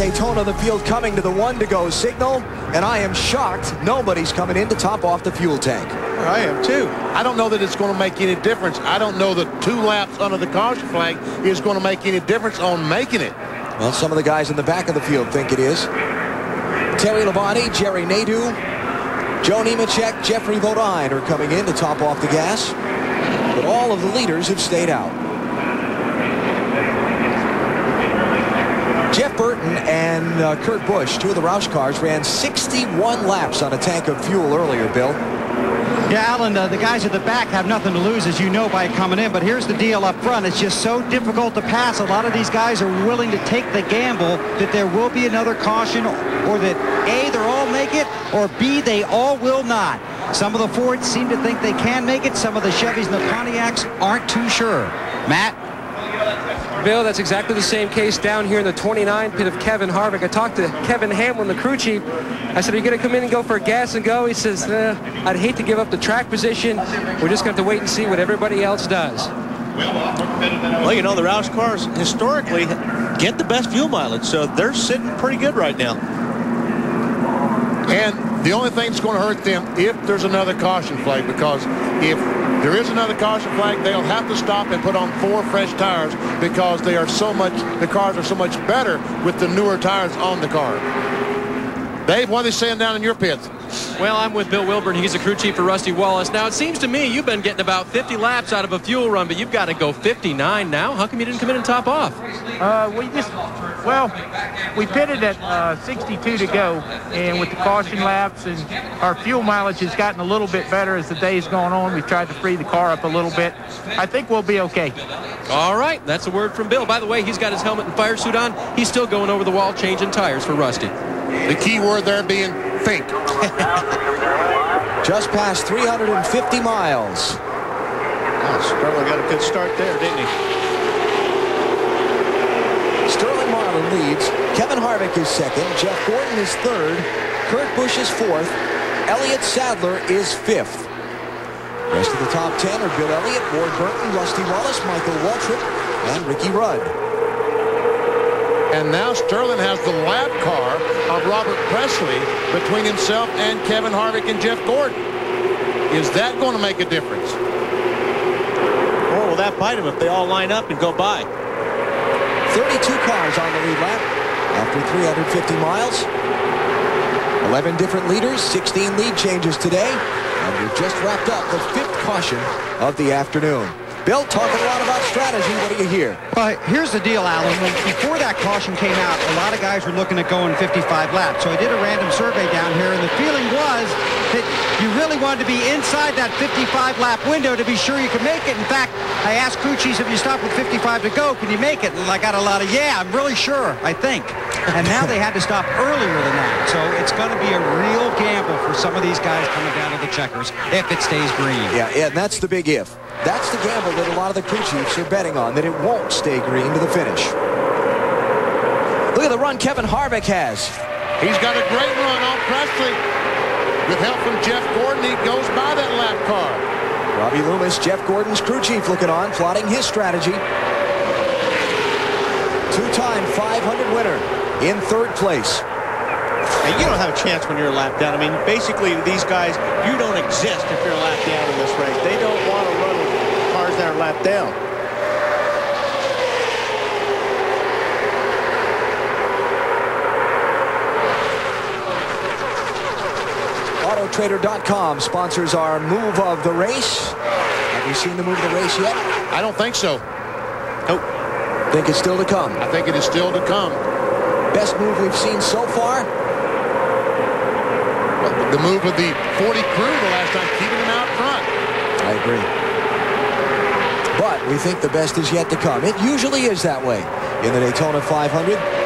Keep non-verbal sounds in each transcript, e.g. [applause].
Daytona, the field coming to the one to go signal, and I am shocked nobody's coming in to top off the fuel tank. I am too. I don't know that it's going to make any difference. I don't know that two laps under the caution flag is going to make any difference on making it. Well, some of the guys in the back of the field think it is. Terry Labonte, Jerry Nadeau, Joe Nemechek, Geoffrey Bodine are coming in to top off the gas. But all of the leaders have stayed out. Jeff Burton and uh, Kurt Busch, two of the Roush cars, ran 61 laps on a tank of fuel earlier, Bill. Yeah, Alan, uh, the guys at the back have nothing to lose, as you know, by coming in. But here's the deal up front. It's just so difficult to pass. A lot of these guys are willing to take the gamble that there will be another caution or that, A, they'll all make it, or B, they all will not. Some of the Fords seem to think they can make it. Some of the Chevys and the Pontiacs aren't too sure. Matt? Bill, that's exactly the same case down here in the 29 pit of Kevin Harvick. I talked to Kevin Hamlin, the crew chief. I said, are you going to come in and go for a gas and go? He says, eh, I'd hate to give up the track position. We're just going to have to wait and see what everybody else does. Well, you know, the Roush cars historically get the best fuel mileage, so they're sitting pretty good right now. And the only thing that's going to hurt them if there's another caution flag, because if there is another caution flag, they'll have to stop and put on four fresh tires because they are so much, the cars are so much better with the newer tires on the car. Dave, what are they saying down in your pits? Well, I'm with Bill Wilburn. He's the crew chief for Rusty Wallace. Now, it seems to me you've been getting about 50 laps out of a fuel run, but you've got to go 59 now. How come you didn't come in and top off? Uh, we just, well, we pitted at uh, 62 to go, and with the caution laps and our fuel mileage has gotten a little bit better as the day's gone on. We've tried to free the car up a little bit. I think we'll be okay. All right, that's a word from Bill. By the way, he's got his helmet and fire suit on. He's still going over the wall changing tires for Rusty. The key word there being think. [laughs] Just past 350 miles. Oh, Sterling got a good start there, didn't he? Sterling Marlin leads. Kevin Harvick is second. Jeff Gordon is third. Kurt Busch is fourth. Elliott Sadler is fifth. Rest of the top 10 are Bill Elliott, Ward Burton, Rusty Wallace, Michael Waltrip, and Ricky Rudd. And now Sterling has the lap car of Robert Pressley between himself and Kevin Harvick and Jeff Gordon. Is that going to make a difference? Oh, or will that bite him if they all line up and go by? 32 cars on the lead lap after 350 miles. 11 different leaders, 16 lead changes today. And we've just wrapped up the fifth caution of the afternoon. Bill, talking a lot about strategy. What do you hear? Well, here's the deal, Alan. When, before that caution came out, a lot of guys were looking at going 55 laps. So I did a random survey down here, and the feeling was you really wanted to be inside that 55-lap window to be sure you could make it. In fact, I asked crew chiefs, if you stop with 55 to go, can you make it? And I got a lot of, yeah, I'm really sure, I think. And now they had to stop earlier than that. So it's going to be a real gamble for some of these guys coming down to the checkers if it stays green. Yeah, yeah, and that's the big if. That's the gamble that a lot of the crew chiefs are betting on, that it won't stay green to the finish. Look at the run Kevin Harvick has. He's got a great run on Pressley. With help from Jeff Gordon, he goes by that lap car. Robbie Loomis, Jeff Gordon's crew chief, looking on, plotting his strategy. Two-time 500 winner in third place. And you don't have a chance when you're a lap down. I mean, basically, these guys, you don't exist if you're a lap down in this race. They don't want to run with cars that are lap down. Autotrader.com sponsors our move of the race. Have you seen the move of the race yet? I don't think so. Nope. Think it's still to come. I think it is still to come. Best move we've seen so far? The move of the 40 crew the last time, keeping them out front. I agree. But we think the best is yet to come. It usually is that way in the Daytona 500.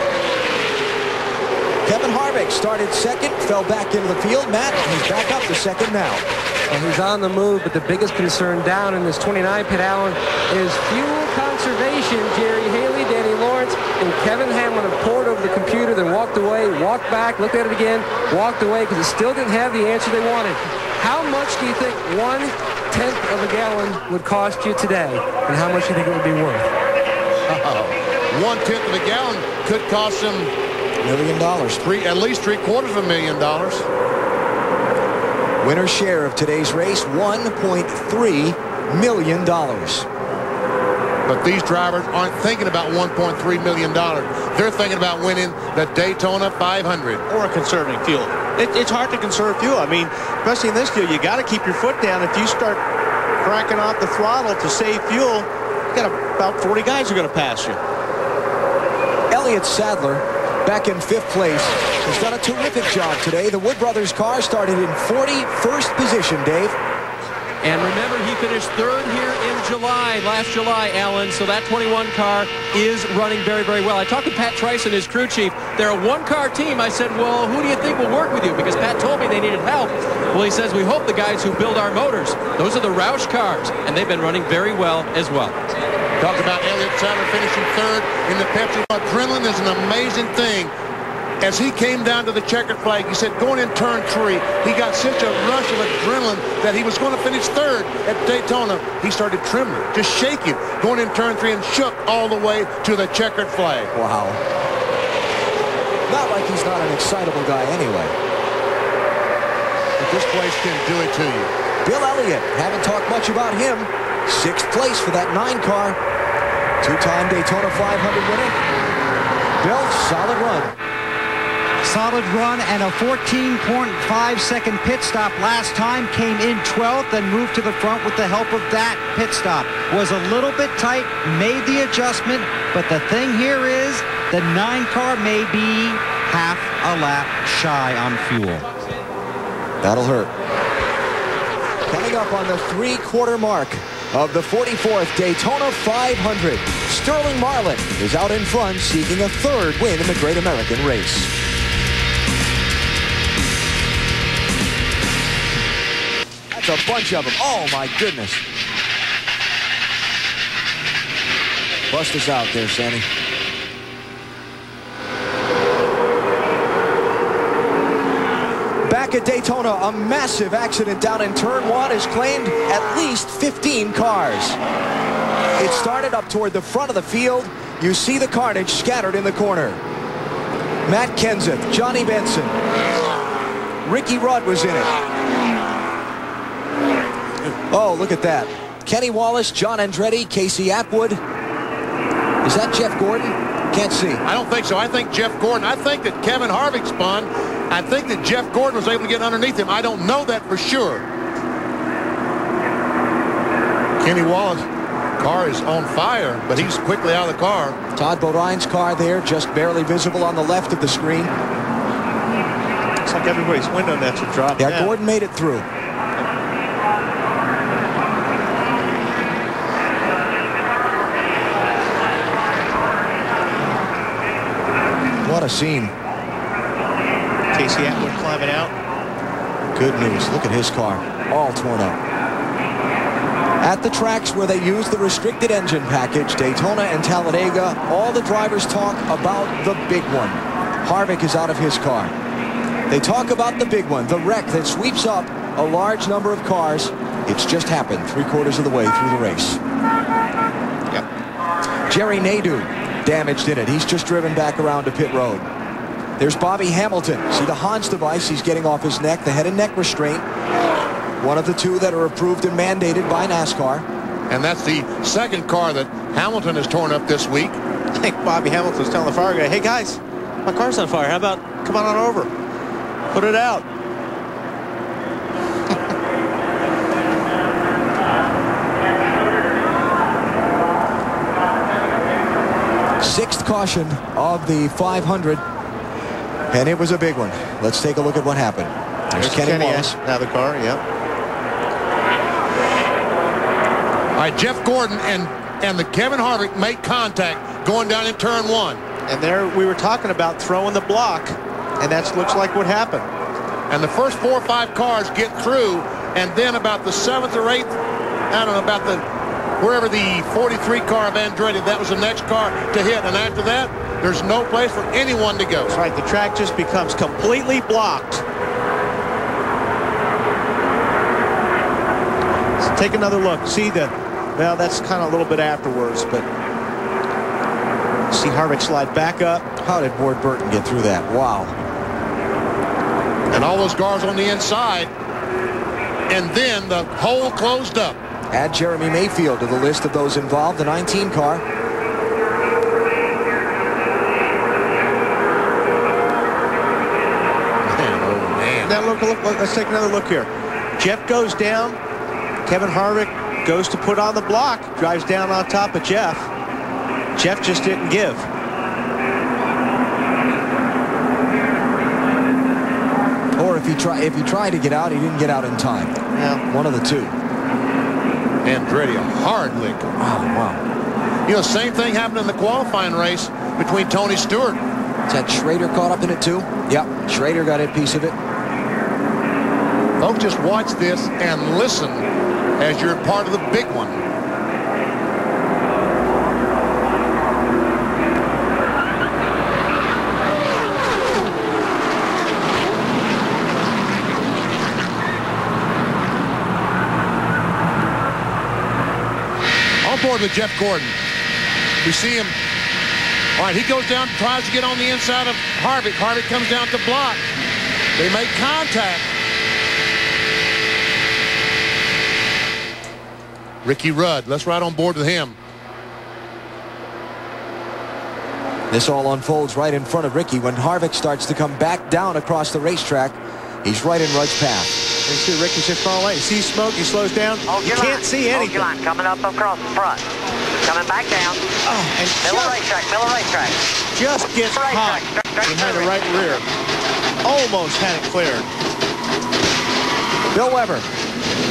Kevin Harvick started second, fell back into the field. Matt, he's back up to second now. Well, he's on the move, but the biggest concern down in this 29 pit, Allen, is fuel conservation. Jerry Haley, Danny Lawrence, and Kevin Hamlin have poured over the computer, then walked away, walked back, looked at it again, walked away because it still didn't have the answer they wanted. How much do you think one tenth of a gallon would cost you today, and how much do you think it would be worth? [laughs] Uh -oh. One tenth of a gallon could cost them million dollars. Three, at least three quarters of a million dollars. Winner share of today's race, $1.3 million. But these drivers aren't thinking about $1.3 million. They're thinking about winning the Daytona 500. Or conserving fuel. It, it's hard to conserve fuel. I mean, especially in this deal, you got to keep your foot down. If you start cranking off the throttle to save fuel, you got about 40 guys are going to pass you. Elliott Sadler back in fifth place. He's done a terrific job today. The Wood Brothers car started in 41st position, Dave. And remember, he finished third here in July, last July, Alan. So that 21 car is running very, very well. I talked to Pat Tryson and his crew chief. They're a one-car team. I said, well, who do you think will work with you? Because Pat told me they needed help. Well, he says, we hope the guys who build our motors. Those are the Roush cars. And they've been running very well as well. Talk about Elliott Sadler finishing third in the Pepsi. Adrenaline is an amazing thing. As he came down to the checkered flag, he said going in turn three, he got such a rush of adrenaline that he was going to finish third at Daytona. He started trembling, just shaking, going in turn three and shook all the way to the checkered flag. Wow. Not like he's not an excitable guy anyway. But this place can do it to you. Bill Elliott, haven't talked much about him. Sixth place for that nine car. Two-time Daytona 500 winner. Bill, solid run. Solid run and a 14.5 second pit stop last time. Came in 12th and moved to the front with the help of that pit stop. Was a little bit tight, made the adjustment, but the thing here is the nine car may be half a lap shy on fuel. That'll hurt. Coming up on the three-quarter mark of the 44th Daytona 500, Sterling Marlin is out in front seeking a third win in the Great American Race. That's a bunch of them. Oh, my goodness. Bust us out there, Sandy. At Daytona, a massive accident down in turn one has claimed at least 15 cars. It started up toward the front of the field. You see the carnage scattered in the corner. Matt Kenseth, Johnny Benson, Ricky Rudd was in it. Oh, look at that. Kenny Wallace, John Andretti, Casey Atwood. Is that Jeff Gordon? Can't see. I don't think so. I think Jeff Gordon. I think that Kevin Harvick spun. I think that Jeff Gordon was able to get underneath him. I don't know that for sure. Kenny Wallace car is on fire, but he's quickly out of the car. Todd Bodine's car there, just barely visible on the left of the screen. Looks like everybody's window nets are dropped Yeah, down. Gordon made it through. What a scene. Casey Atwood climbing out. Good news. Look at his car. All torn up. At the tracks where they use the restricted engine package, Daytona and Talladega, all the drivers talk about the big one. Harvick is out of his car. They talk about the big one, the wreck that sweeps up a large number of cars. It's just happened three quarters of the way through the race. Yep. Jerry Nadeau damaged in it. He's just driven back around to pit road. There's Bobby Hamilton. See the Hans device he's getting off his neck, the head and neck restraint. One of the two that are approved and mandated by NASCAR. And that's the second car that Hamilton has torn up this week. [laughs] I think Bobby Hamilton's telling the fire guy, hey guys, my car's on fire. How about come on, on over? Put it out. [laughs] Sixth caution of the 500. And it was a big one. Let's take a look at what happened. There's Kenny, Kenny Wallace. out of the car, yep. All right, Jeff Gordon and, and the Kevin Harvick make contact going down in turn one. And there we were talking about throwing the block, and that looks like what happened. And the first four or five cars get through, and then about the seventh or eighth, I don't know, about the, wherever the 43 car of Andretti, that was the next car to hit. And after that, there's no place for anyone to go. That's right, the track just becomes completely blocked. So take another look. See the, well, that's kind of a little bit afterwards, but See Harvick slide back up. How did Ward Burton get through that? Wow. And all those guards on the inside. And then the hole closed up. Add Jeremy Mayfield to the list of those involved, the 19 car. Look, look, look, let's take another look here. Jeff goes down. Kevin Harvick goes to put on the block, drives down on top of Jeff. Jeff just didn't give. Or if he try if he tried to get out, he didn't get out in time. Yeah. One of the two. Andretti, a hard lick. Oh, wow. You know, same thing happened in the qualifying race between Tony Stewart. Is that Schrader caught up in it too? Yep. Schrader got a piece of it. Folks, just watch this and listen as you're part of the big one. On board with Jeff Gordon. We see him. All right, he goes down, tries to get on the inside of Harvick. Harvick comes down to block. They make contact. Ricky Rudd, let's ride on board with him. This all unfolds right in front of Ricky when Harvick starts to come back down across the racetrack. He's right in Rudd's path. You see Ricky's just far away. See smoke, he slows down. Hold you your can't line. see Hold anything. your line. Coming up across the front. Coming back down. Oh, and Middle just, racetrack. Middle racetrack. just gets Racetrack. caught Straight behind the right rear. Almost had it cleared. Bill Weber.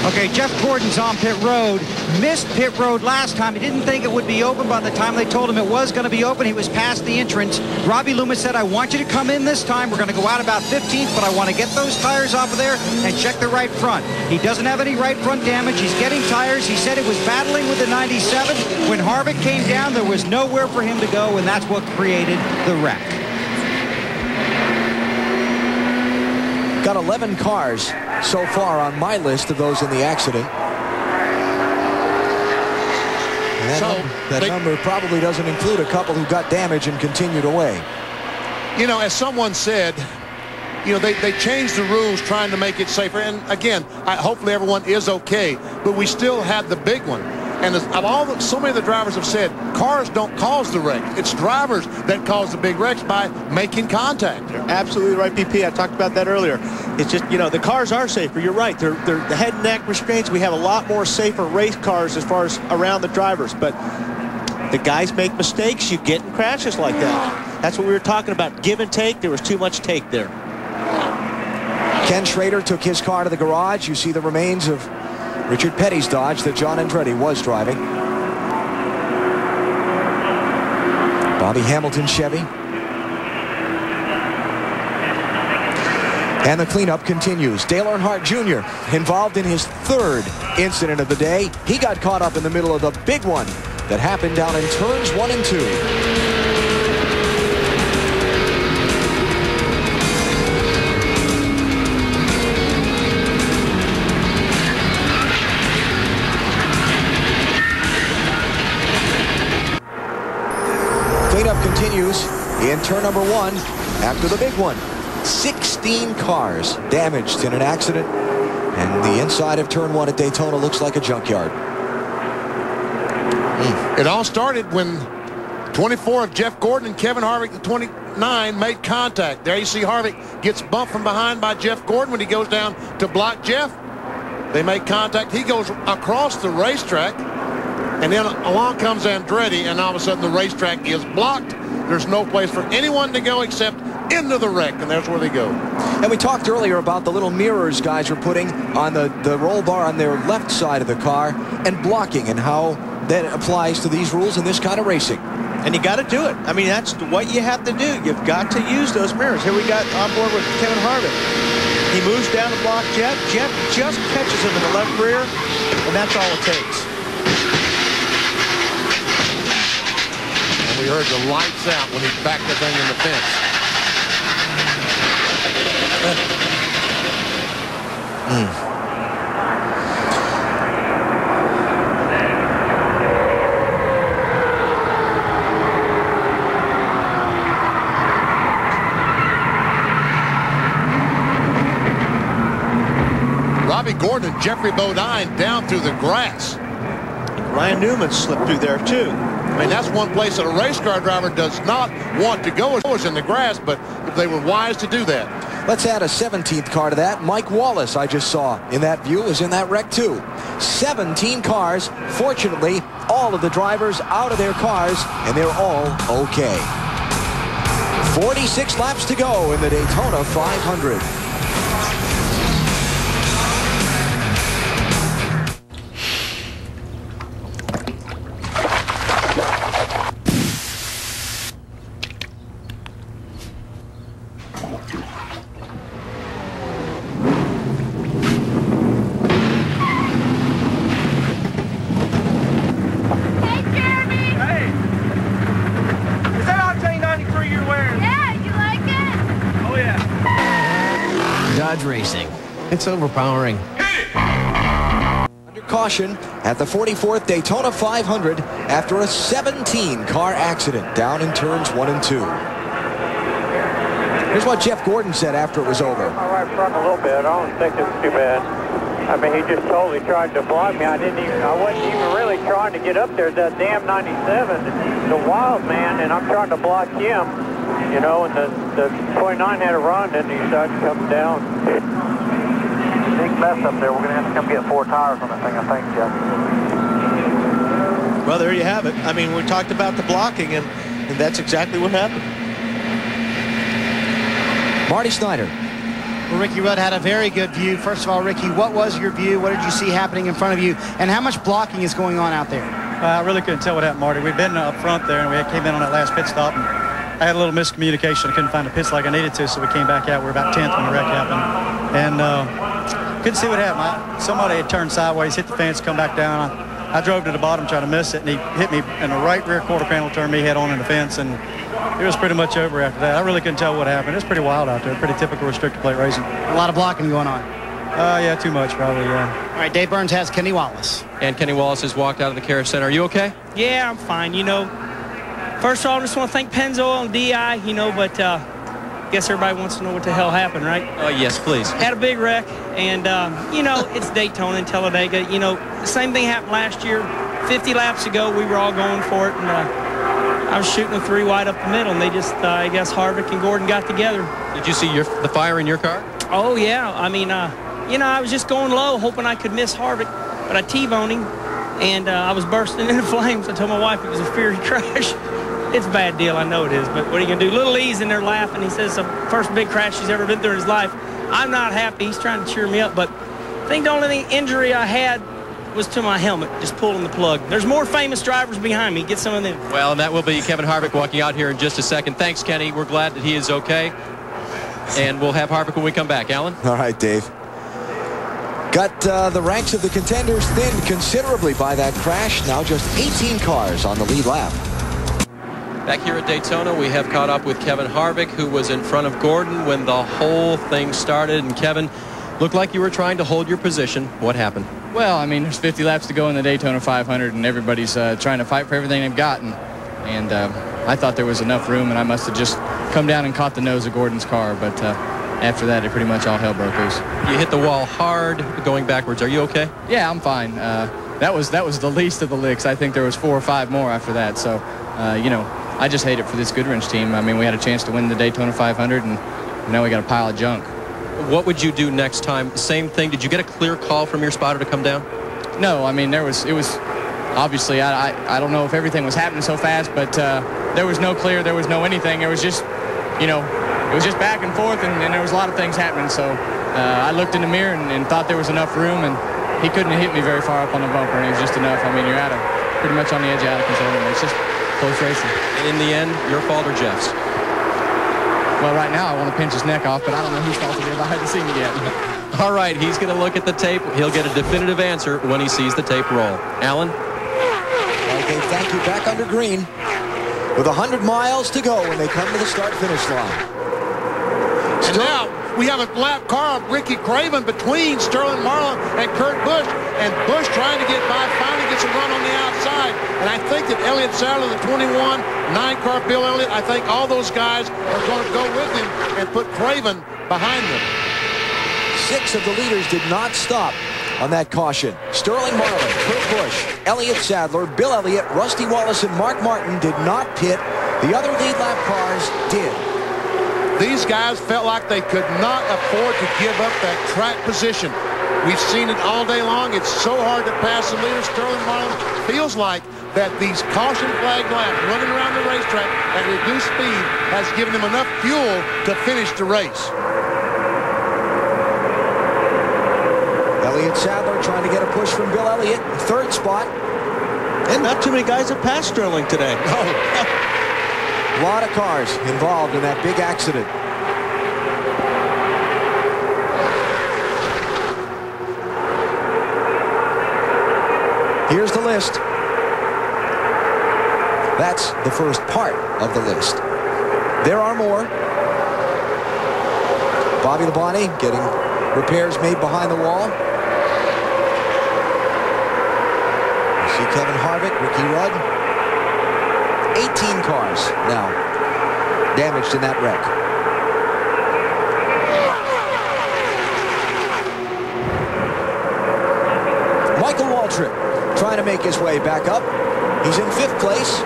Okay, Jeff Gordon's on pit road. Missed pit road last time. He didn't think it would be open by the time they told him it was going to be open. He was past the entrance. Robbie Loomis said, I want you to come in this time. We're going to go out about 15th, but I want to get those tires off of there and check the right front. He doesn't have any right front damage. He's getting tires. He said it was battling with the 97. When Harvick came down, there was nowhere for him to go, and that's what created the wreck. Got 11 cars so far on my list of those in the accident. And that, So, number, that they- number probably doesn't include a couple who got damage and continued away. You know, as someone said, you know, they, they changed the rules trying to make it safer. And again, I, hopefully everyone is okay, but we still had the big one. And as, of all the, so many of the drivers have said, cars don't cause the wreck. It's drivers that cause the big wrecks by making contact. Absolutely right, BP. I talked about that earlier. It's just, you know, the cars are safer. You're right. They're, they're the head and neck restraints. We have a lot more safer race cars as far as around the drivers. But the guys make mistakes. You get in crashes like that. That's what we were talking about. Give and take. There was too much take there. Ken Schrader took his car to the garage. You see the remains of Richard Petty's Dodge that John Andretti was driving. Bobby Hamilton Chevy. And the cleanup continues. Dale Earnhardt Jr. involved in his third incident of the day. He got caught up in the middle of the big one that happened down in turns one and two. Continues in turn number one after the big one. 16 cars damaged in an accident, and the inside of turn one at Daytona looks like a junkyard. Hmm. It all started when 24 of Jeff Gordon and Kevin Harvick, the 29, made contact. There you see Harvick gets bumped from behind by Jeff Gordon when he goes down to block Jeff. They make contact. He goes across the racetrack. And then along comes Andretti, and all of a sudden the racetrack is blocked. There's no place for anyone to go except into the wreck, and there's where they go. And we talked earlier about the little mirrors guys are putting on the, the roll bar on their left side of the car and blocking and how that applies to these rules in this kind of racing. And you got to do it. I mean, that's what you have to do. You've got to use those mirrors. Here we got on board with Kevin Harvick. He moves down to block Jeff. Jeff just catches him in the left rear, and that's all it takes. We heard the lights out when he backed the thing in the fence. mm. Robby Gordon and Geoffrey Bodine down through the grass. Ryan Newman slipped through there, too. I mean, that's one place that a race car driver does not want to go is in the grass, but they were wise to do that. Let's add a 17th car to that. Mike Wallace, I just saw in that view, is in that wreck too. 17 cars. Fortunately, all of the drivers out of their cars, and they're all okay. 46 laps to go in the Daytona 500. It's overpowering. Under caution at the 44th Daytona 500 after a 17-car accident down in turns one and two. Here's what Jeff Gordon said after it was over. My right front a little bit. I don't think it's too bad. I mean, he just totally tried to block me. I didn't even, I wasn't even really trying to get up there. That damn 97, the wild man, and I'm trying to block him, you know, and the, the 29 had a run, and he decided to come down. Big mess up there. We're going to have to come get four tires on the thing, I think, Jeff. Well, there you have it. I mean, we talked about the blocking, and, and that's exactly what happened. Marty Snider. Well, Ricky Rudd had a very good view. First of all, Ricky, what was your view? What did you see happening in front of you? And how much blocking is going on out there? Uh, I really couldn't tell what happened, Marty. We'd been up front there, and we came in on that last pit stop, and I had a little miscommunication. I couldn't find the pits like I needed to, so we came back out. We were about 10th when the wreck happened. And uh, couldn't see what happened. I, somebody had turned sideways, hit the fence, come back down. I, I drove to the bottom trying to miss it, and he hit me in the right rear quarter panel, turned me head on in the fence, and it was pretty much over after that. I really couldn't tell what happened. It was pretty wild out there, pretty typical restricted plate racing. A lot of blocking going on. Uh, yeah, too much probably, yeah. All right, Dave Burns has Kenny Wallace. And Kenny Wallace has walked out of the care center. Are you okay? Yeah, I'm fine. You know, first of all, I just want to thank Pennzoil and DI, you know, but uh, guess everybody wants to know what the hell happened, right? Oh, yes, please. Had a big wreck, and, um, you know, it's Daytona and Talladega. You know, the same thing happened last year. 50 laps ago, we were all going for it, and uh, I was shooting a three wide up the middle, and they just, uh, I guess, Harvick and Gordon got together. Did you see your, the fire in your car? Oh, yeah. I mean, uh, you know, I was just going low, hoping I could miss Harvick, but I T-boned him, and uh, I was bursting [laughs] into flames. I told my wife it was a fiery [laughs] crash. It's a bad deal, I know it is, but what are you going to do? Little E's in there laughing. He says the first big crash he's ever been through in his life. I'm not happy. He's trying to cheer me up, but I think the only injury I had was to my helmet, just pulling the plug. There's more famous drivers behind me. Get some of them. Well, and that will be Kevin Harvick walking out here in just a second. Thanks, Kenny. We're glad that he is okay. And we'll have Harvick when we come back. Alan? All right, Dave. Got uh, the ranks of the contenders thinned considerably by that crash. Now just 18 cars on the lead lap. Back here at Daytona, we have caught up with Kevin Harvick, who was in front of Gordon when the whole thing started. And Kevin, looked like you were trying to hold your position. What happened? Well, I mean, there's 50 laps to go in the Daytona 500, and everybody's uh, trying to fight for everything they've gotten. And uh, I thought there was enough room, and I must have just come down and caught the nose of Gordon's car. But uh, after that, it pretty much all hell broke loose. You hit the wall hard going backwards. Are you okay? Yeah, I'm fine. Uh, that was that was the least of the licks. I think there was four or five more after that. So, uh, you know, I just hate it for this Goodwrench team. I mean, we had a chance to win the Daytona 500, and now we got a pile of junk. What would you do next time? Same thing. Did you get a clear call from your spotter to come down? No, I mean there was it was obviously I I, I don't know if everything was happening so fast, but uh, there was no clear, there was no anything. It was just you know it was just back and forth, and, and there was a lot of things happening. So uh, I looked in the mirror and, and, thought there was enough room, and he couldn't hit me very far up on the bumper, and it was just enough. I mean you're out of pretty much on the edge, of out of control. It's just close racing. And in the end, your fault or Jeff's? Well, right now I want to pinch his neck off, but I don't know whose fault it is. I haven't seen it yet. [laughs] All right, he's going to look at the tape. He'll get a definitive answer when he sees the tape roll. Alan? Okay, thank you. Back under green with 100 miles to go when they come to the start-finish line. And now we have a lap car of Ricky Craven between Sterling Marlin and Kurt Busch. And Busch trying to get by, finally gets a run on the outside. And I think that Elliott Sadler, the 21, nine-car Bill Elliott, I think all those guys are going to go with him and put Craven behind them. Six of the leaders did not stop on that caution. Sterling Marlin, Kurt Busch, Elliott Sadler, Bill Elliott, Rusty Wallace, and Mark Martin did not pit. The other lead lap cars did. These guys felt like they could not afford to give up that track position. We've seen it all day long. It's so hard to pass the leader. Sterling Marlin feels like that these caution flag laps running around the racetrack at reduced speed has given him enough fuel to finish the race. Elliott Sadler trying to get a push from Bill Elliott, third spot. And not too many guys have passed Sterling today. No. [laughs] a lot of cars involved in that big accident. Here's the list. That's the first part of the list. There are more. Bobby Labonte getting repairs made behind the wall. You see Kevin Harvick, Ricky Rudd. 18 cars now damaged in that wreck. Michael Waltrip trying to make his way back up. He's in fifth place.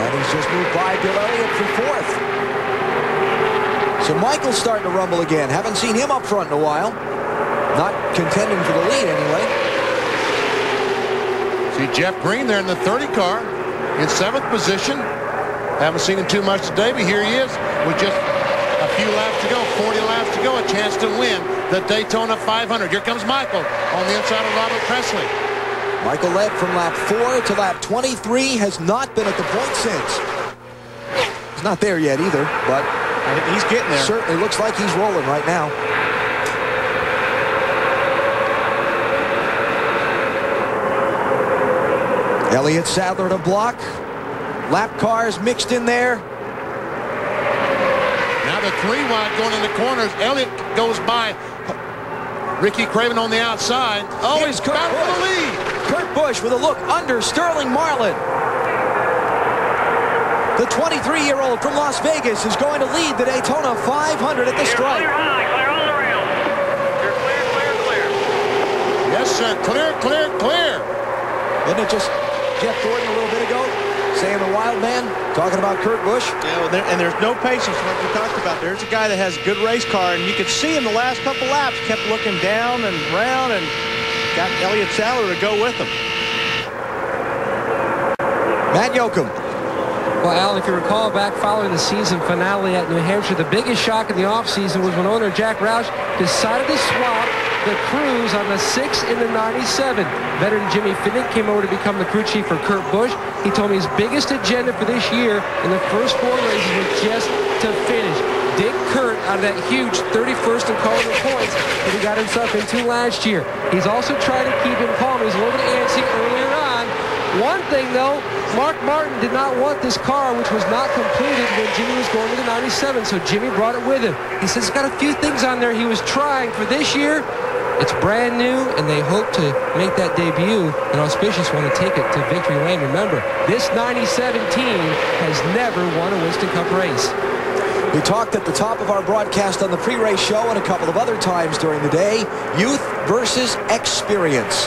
And he's just moved by Bill Elliott for fourth. So Michael's starting to rumble again. Haven't seen him up front in a while. Not contending for the lead anyway. See Jeff Green there in the 30 car in seventh position. Haven't seen him too much today, but here he is with just few laps to go, 40 laps to go, a chance to win the Daytona 500. Here comes Michael on the inside of Robert Pressley. Michael led from lap 4 to lap 23, has not been at the point since. He's not there yet either, but he's getting there. Certainly looks like he's rolling right now. Elliott Sadler to block. Lap cars mixed in there. Now the three wide going in the corners. Elliott goes by Ricky Craven on the outside. Oh, Here's he's Kurt battle for the lead. Kurt Busch with a look under Sterling Marlin. The 23-year-old from Las Vegas is going to lead the Daytona 500 at the stripe. Yes, sir. Clear, clear, clear. Isn't it just Jeff Gordon a little bit ago saying the wild man, talking about Kurt Busch? Yeah, well, there, and there's no patience like we talked about. There's a guy that has a good race car, and you could see him the last couple laps, kept looking down and round and got Elliott Sadler to go with him. Matt Yocum. Well, Al, if you recall back following the season finale at New Hampshire, the biggest shock in the offseason was when owner Jack Roush decided to swap the crews on the 6 in the 97. Veteran Jimmy Fennig came over to become the crew chief for Kurt Busch. He told me his biggest agenda for this year in the first four races was just to finish. Dick Kurt out of that huge 31st in career points that he got himself into last year. He's also trying to keep him calm. He's a little bit antsy earlier on. One thing, though, Mark Martin did not want this car, which was not completed when Jimmy was going to the 97, so Jimmy brought it with him. He says he's got a few things on there he was trying for this year. It's brand new, and they hope to make that debut, and Auspicious want to take it to victory lane. Remember, this 97 team has never won a Winston Cup race. We talked at the top of our broadcast on the pre-race show and a couple of other times during the day, youth versus experience.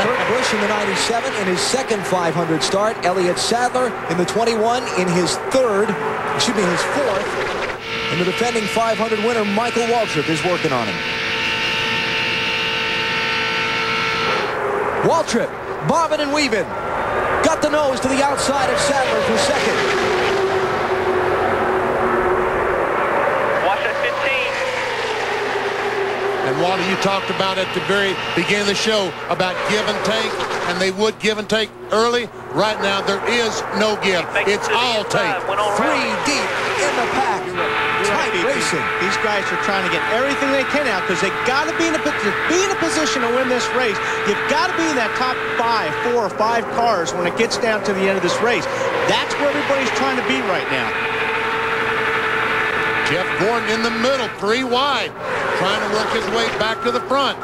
Kurt Busch in the 97 in his second 500 start. Elliott Sadler in the 21 in his third, excuse me, his fourth. And the defending 500 winner, Michael Waltrip, is working on him. Waltrip, bobbing and weaving. Got the nose to the outside of Sadler for second. Watch that 15. And Walter, you talked about at the very beginning of the show about give and take, and they would give and take early. Right now, there is no give. It's all take. Three deep in the pack. Tight racing. These guys are trying to get everything they can out because they got to be in a to be in a position to win this race. You've got to be in that top five, four or five cars when it gets down to the end of this race. That's where everybody's trying to be right now. Jeff Gordon in the middle, three wide, trying to work his way back to the front.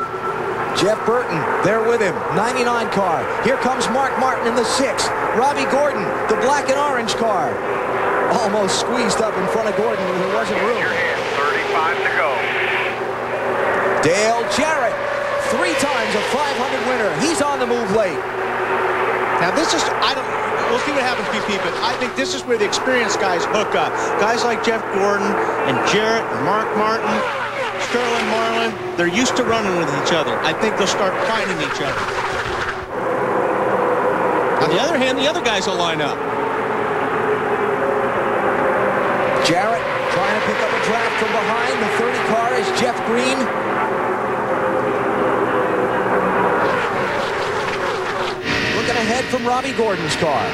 Jeff Burton there with him, 99 car. Here comes Mark Martin in the six. Robby Gordon, the black and orange car. Almost squeezed up in front of Gordon when there wasn't room. Your hand, 35 to go. Dale Jarrett, three times a 500 winner. He's on the move late. Now this is, I don't, we'll see what happens, BP, but I think this is where the experienced guys hook up. Guys like Jeff Gordon and Jarrett and Mark Martin, Sterling Marlin, they're used to running with each other. I think they'll start finding each other. On the other hand, the other guys will line up. Jarrett trying to pick up a draft from behind. The 30 car is Jeff Green. Ahead from Robby Gordon's car.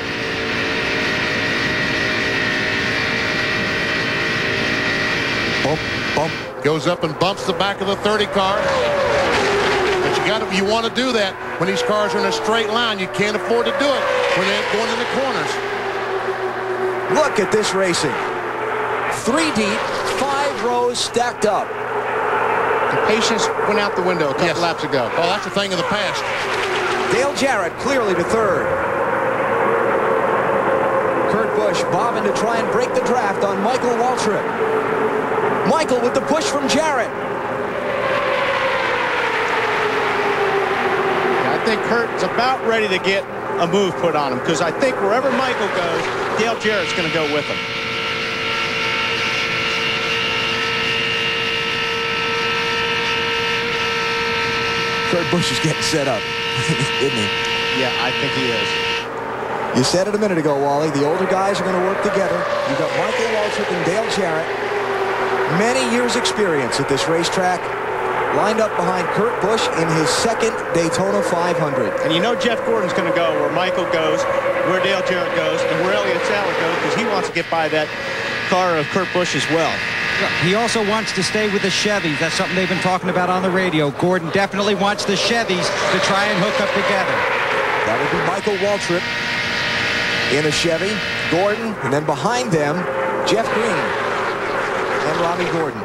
Bump, bump. Goes up and bumps the back of the 30 car. But you got to, you want to do that when these cars are in a straight line. You can't afford to do it when they're going in the corners. Look at this racing. Three deep, five rows stacked up. The patience went out the window a couple Yes. laps ago. Oh, that's a thing of the past. Dale Jarrett clearly to third. Kurt Busch bobbing to try and break the draft on Michael Waltrip. Michael with the push from Jarrett. I think Kurt's about ready to get a move put on him because I think wherever Michael goes, Dale Jarrett's going to go with him. Kurt Busch is getting set up, isn't he? Yeah, I think he is. You said it a minute ago, Wally. The older guys are going to work together. You've got Michael Waltrip and Dale Jarrett. Many years experience at this racetrack. Lined up behind Kurt Busch in his second Daytona 500. And you know Jeff Gordon's going to go where Michael goes, where Dale Jarrett goes, and where Elliott Sadler goes because he wants to get by that car of Kurt Busch as well. He also wants to stay with the Chevys. That's something they've been talking about on the radio. Gordon definitely wants the Chevys to try and hook up together. That would be Michael Waltrip in a Chevy, Gordon, and then behind them, Jeff Green and Robby Gordon.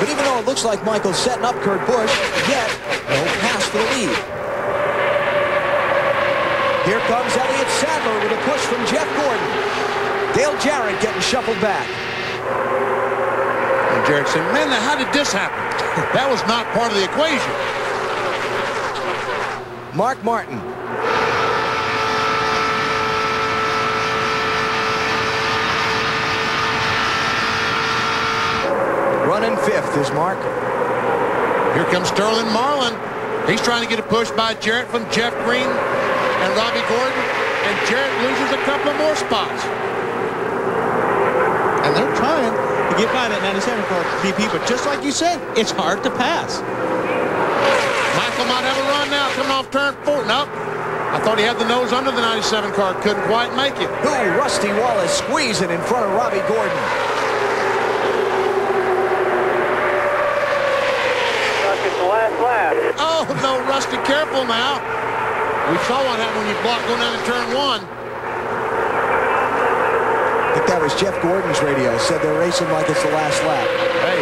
But even though it looks like Michael's setting up Kurt Busch, yet no pass for the lead. Here comes Elliott Sadler with a push from Jeff Gordon. Dale Jarrett getting shuffled back. And Jarrett said, man, how did this happen? [laughs] that was not part of the equation. Mark Martin. Running fifth is Mark. Here comes Sterling Marlin. He's trying to get a push by Jarrett from Jeff Green and Robby Gordon. And Jarrett loses a couple more spots. And they're trying to get by that 97 car BP, but just like you said, it's hard to pass. Michael might have a run now coming off turn four. Nope. I thought he had the nose under the 97 car. Couldn't quite make it. Ooh, Rusty Wallace squeezing in front of Robby Gordon. It's the last lap. Oh, no, Rusty, careful now. We saw what happened when you blocked going down to turn one. I was Jeff Gordon's radio. Said they're racing like it's the last lap. Hey,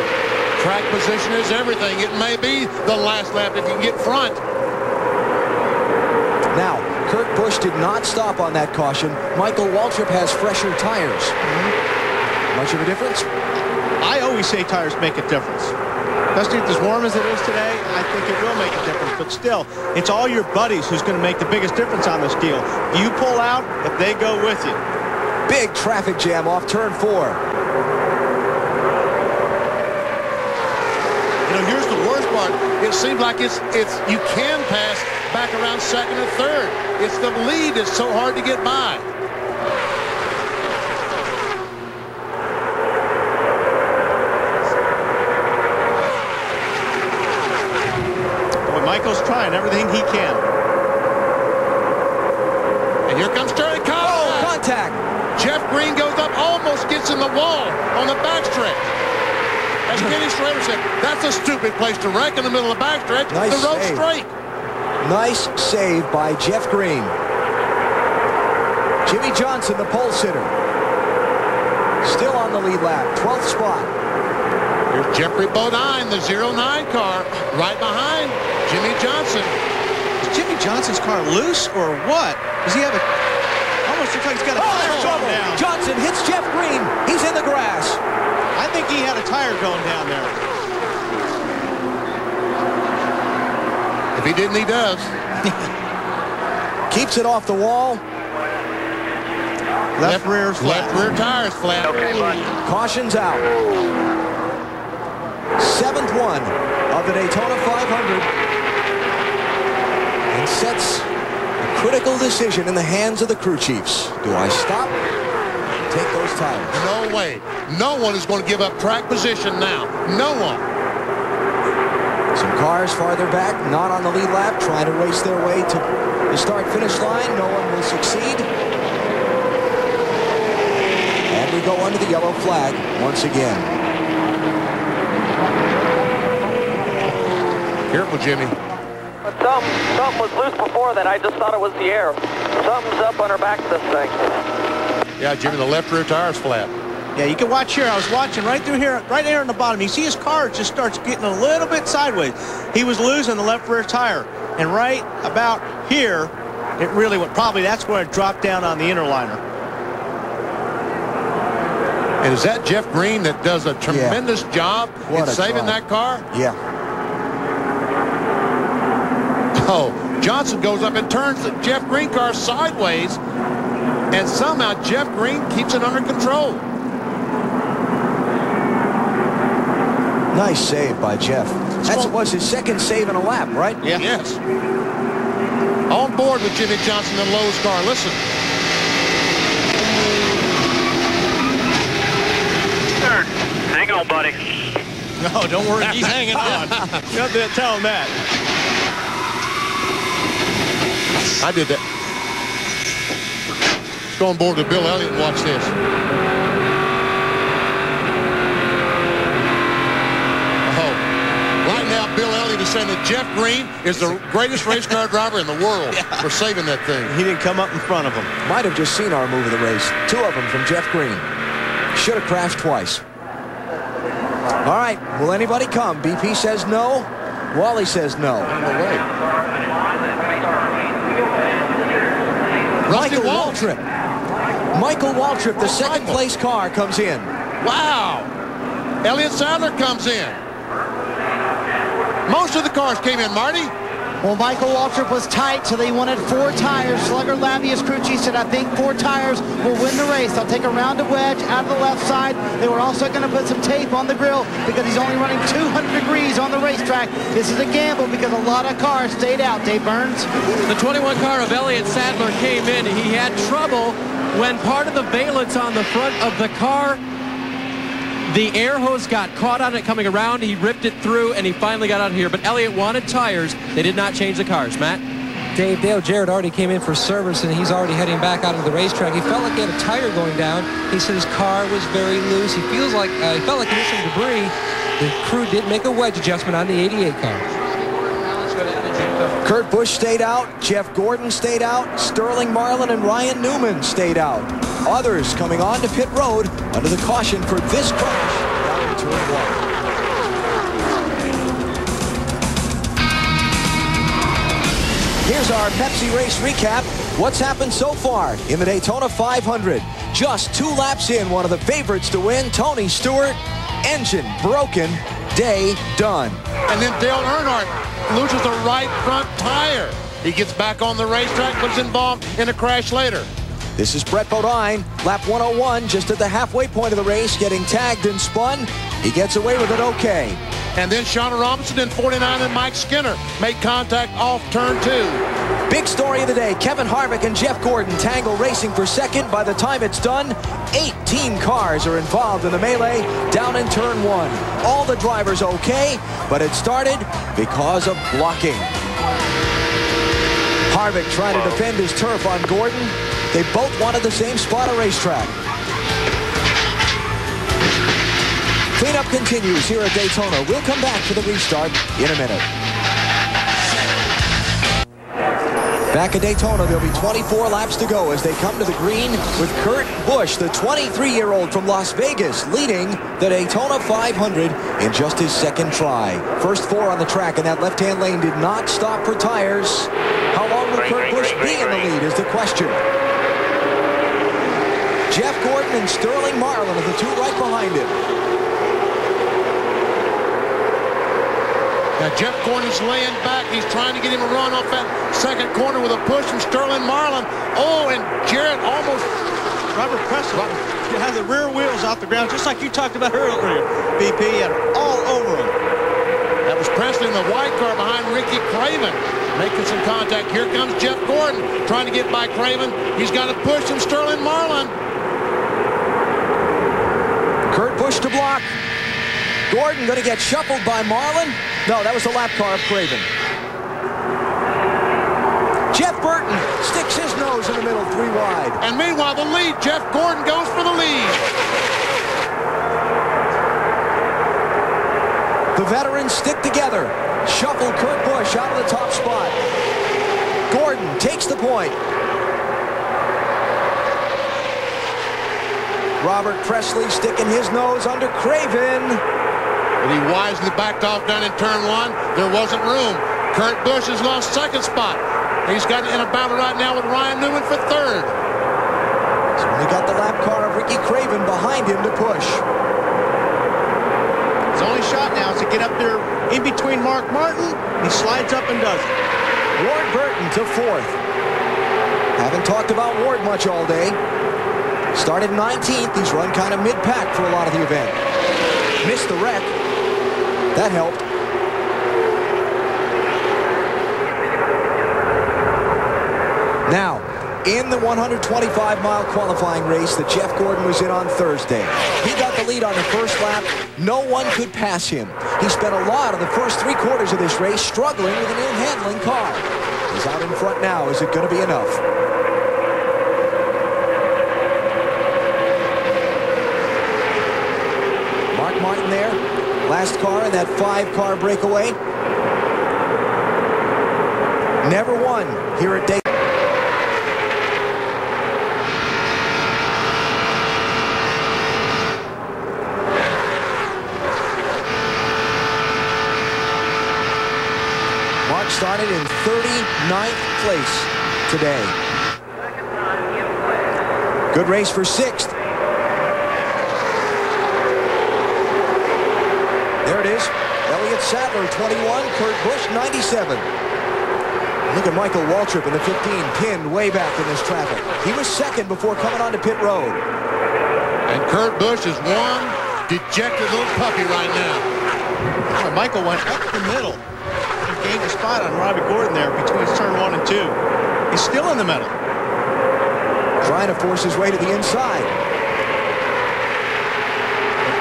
track position is everything. It may be the last lap if you can get front. Now, Kurt Busch did not stop on that caution. Michael Waltrip has fresher tires. Mm-hmm. Much of a difference? I always say tires make a difference. Especially if it's as warm as it is today, I think it will make a difference. But still, it's all your buddies who's going to make the biggest difference on this deal. You pull out, if they go with you. Big traffic jam off turn four. You know, here's the worst part. It seems like it's it's you can pass back around second or third. It's the lead that's so hard to get by. Boy, Michael's trying everything he can. And here comes Jeff Green goes up, almost gets in the wall on the backstretch. As Kenny Schrader said, that's a stupid place to wreck in the middle of the backstretch. Nice the road's save. straight. Nice save by Jeff Green. Jimmie Johnson, the pole sitter. Still on the lead lap, 12th spot. Here's Geoffrey Bodine, the 09 car, right behind Jimmie Johnson. Is Jimmie Johnson's car loose or what? Does he have a... Almost looks like he's got a tire Oh, going trouble. down. Johnson hits Jeff Green. He's in the grass. I I think he had a tire going down there. If he didn't, he does. [laughs] Keeps it off the wall. Left, rear's flat. Left rear tire's flat. Okay, bud. Caution's out. Seventh one of the Daytona 500. And sets a critical decision in the hands of the crew chiefs. Do I stop? Take those tires. No way. No one is going to give up track position now. No one. Some cars farther back, not on the lead lap, trying to race their way to the start-finish line. No one will succeed. And we go under the yellow flag once again. Careful, Jimmy. Something, something was loose before that. I just thought it was the air. Something's up on her back of this thing. Yeah, Jimmy, the left rear tire's flat. Yeah, you can watch here. I was watching right through here, right there in the bottom. You see his car just starts getting a little bit sideways. He was losing the left rear tire. And right about here, it really went, probably that's where it dropped down on the inner liner. And is that Jeff Green that does a tremendous job What in saving try. that car? Yeah. Oh, Johnson goes up and turns the Jeff Green car sideways, and somehow Jeff Green keeps it under control. Nice save by Jeff. That was his second save in a lap, right? Yeah. Yes. On board with Jimmie Johnson and Lowe's car. Listen. Third. Hang on, buddy. No, don't worry. He's hanging on. [laughs] You have to tell him that. I did that. Let's go on board with Bill Elliott and watch this. Oh. Right now, Bill Elliott is saying that Jeff Green is the greatest race car driver in the world [laughs] for saving that thing. He didn't come up in front of him. Might have just seen our move of the race. Two of them from Jeff Green. Should have crashed twice. All right, will anybody come? BP says no. Wally says no. Michael Waltrip. Michael Waltrip, the second place car, comes in. Wow. Elliott Sadler comes in. Most of the cars came in, Marty. Well, Michael Waltrip was tight, so they wanted four tires. Slugger Labbe's chief said, I think four tires will win the race. They'll take a round of wedge out of the left side. They were also going to put some tape on the grill because he's only running 200 degrees on the racetrack. This is a gamble because a lot of cars stayed out. Dave Burns. The 21 car of Elliott Sadler came in. He had trouble when part of the valence on the front of the car, the air hose got caught on it coming around. He ripped it through, and he finally got out of here. But Elliott wanted tires. They did not change the cars. Matt? Dave Dale Jarrett already came in for service and he's already heading back out of the racetrack. He felt like he had a tire going down. He said his car was very loose. He feels like uh, he felt like he hit some debris. The crew did make a wedge adjustment on the 88 car. Kurt Busch stayed out. Jeff Gordon stayed out. Sterling Marlin and Ryan Newman stayed out. Others coming on to pit road under the caution for this crash one. Here's our Pepsi race recap. What's happened so far in the Daytona 500? Just two laps in, one of the favorites to win, Tony Stewart. Engine broken, day done. And then Dale Earnhardt loses the right front tire. He gets back on the racetrack, is involved in a crash later. This is Brett Bodine, lap 101, just at the halfway point of the race, getting tagged and spun. He gets away with it okay. And then Shawna Robinson in 49 and Mike Skinner make contact off turn two. Big story of the day. Kevin Harvick and Jeff Gordon tangle racing for second. By the time it's done, 18 cars are involved in the melee down in turn one. All the drivers okay, but it started because of blocking. Harvick trying to defend his turf on Gordon. They both wanted the same spot of racetrack. Cleanup continues here at Daytona. We'll come back for the restart in a minute. Back at Daytona, there'll be 24 laps to go as they come to the green with Kurt Busch, the 23-year-old from Las Vegas, leading the Daytona 500 in just his second try. First four on the track, and that left-hand lane did not stop for tires. How long will Kurt Busch be in the lead is the question. Jeff Gordon and Sterling Marlin are the two right behind him. Now Jeff Gordon's laying back. He's trying to get him a run off that second corner with a push from Sterling Marlin. Oh, and Jarrett almost... Robert Pressley has the rear wheels off the ground, just like you talked about earlier, BP, and all over him. That was Pressley in the white car behind Ricky Craven making some contact. Here comes Jeff Gordon trying to get by Craven. He's got to push from Sterling Marlin. Kurt Busch to block. Gordon going to get shuffled by Marlin. No, that was the lap car of Craven. Jeff Burton sticks his nose in the middle, three wide. And meanwhile, the lead, Jeff Gordon goes for the lead. The veterans stick together. Shuffle Kurt Busch out of the top spot. Gordon takes the point. Robert Pressley sticking his nose under Craven. But he wisely backed off down in turn one. There wasn't room. Kurt Busch has lost second spot. He's got in a battle right now with Ryan Newman for third. So they got the lap car of Ricky Craven behind him to push. His only shot now is to get up there in between Mark Martin. He slides up and does it. Ward Burton to fourth. Haven't talked about Ward much all day. Started 19th. He's run kind of mid-pack for a lot of the event. Missed the wreck. That helped. Now, in the 125-mile qualifying race that Jeff Gordon was in on Thursday. He got the lead on the first lap. No one could pass him. He spent a lot of the first three quarters of this race struggling with an ill-handling car. He's out in front now. Is it going to be enough? There. Last car in that five-car breakaway. Never won here at Daytona. Started in 39th place today. Good race for sixth. There it is. Elliott Sadler, 21. Kurt Busch, 97. Look at Michael Waltrip in the 15, pinned way back in this traffic. He was second before coming onto pit road. And Kurt Busch is one dejected little puppy right now. Boy, Michael went up the middle. He gained a spot on Robby Gordon there between turn one and two. He's still in the middle. Trying to force his way to the inside.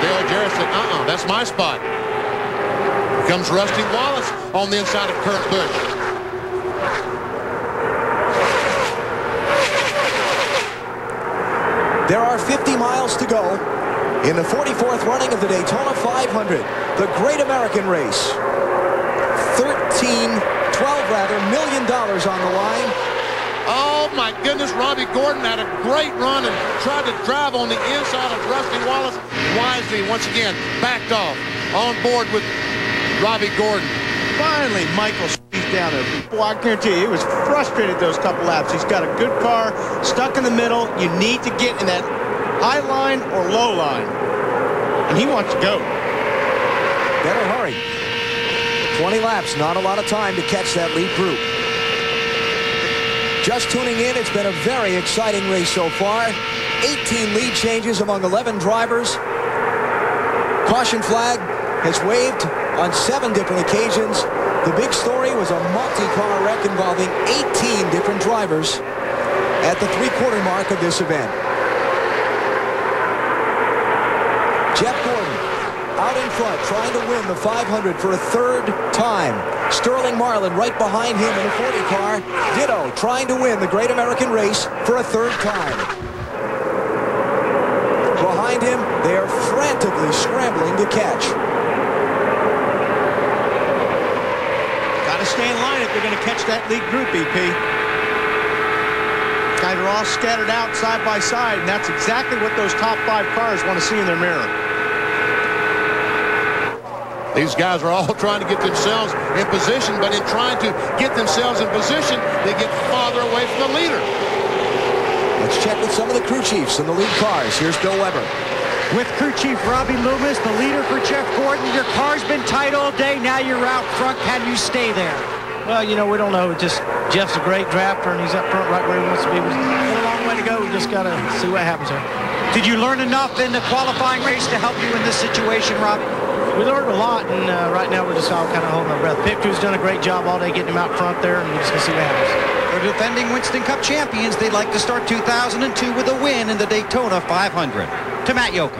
Dale Jarrett said, uh-uh, that's my spot. Here comes Rusty Wallace on the inside of Kurt Busch. There are 50 miles to go in the 44th running of the Daytona 500, the Great American Race. 13, 12 rather, million dollars on the line. Oh my goodness, Robby Gordon had a great run and tried to drive on the inside of Rusty Wallace. Wisely, once again, backed off on board with Robby Gordon. Finally, Michael squeezed down there. Boy, I guarantee you, he was frustrated those couple laps. He's got a good car, stuck in the middle. You need to get in that high line or low line. And he wants to go. Better hurry. 20 laps, not a lot of time to catch that lead group. Just tuning in, it's been a very exciting race so far. 18 lead changes among 11 drivers. Caution flag has waved on seven different occasions. The big story was a multi-car wreck involving 18 different drivers at the three-quarter mark of this event. Jeff Gordon out in front trying to win the 500 for a third time. Sterling Marlin right behind him in the 40 car. Ditto trying to win the Great American Race for a third time. Behind him, they are frantically scrambling to catch. Got to stay in line if they're going to catch that lead group, BP. Guys are all scattered out side by side, and that's exactly what those top five cars want to see in their mirror. These guys are all [laughs] trying to get themselves in position, but in trying to get themselves in position, they get farther away from the leader. Let's check with some of the crew chiefs in the lead cars. Here's Bill Weber. With crew chief Robbie Loomis, the leader for Jeff Gordon. Your car's been tight all day. Now you're out front. Can you stay there? Well, you know, we don't know. Just Jeff's a great drafter, and he's up front right where he wants to be. We've got a long way to go. We just got to see what happens here. Did you learn enough in the qualifying race to help you in this situation, Robbie? We learned a lot, and uh, right now we're just all kind of holding our breath. Pit crew's done a great job all day getting him out front there, and we're just going to see what happens. For defending Winston Cup champions, they'd like to start 2002 with a win in the Daytona 500. To Matt Yocum.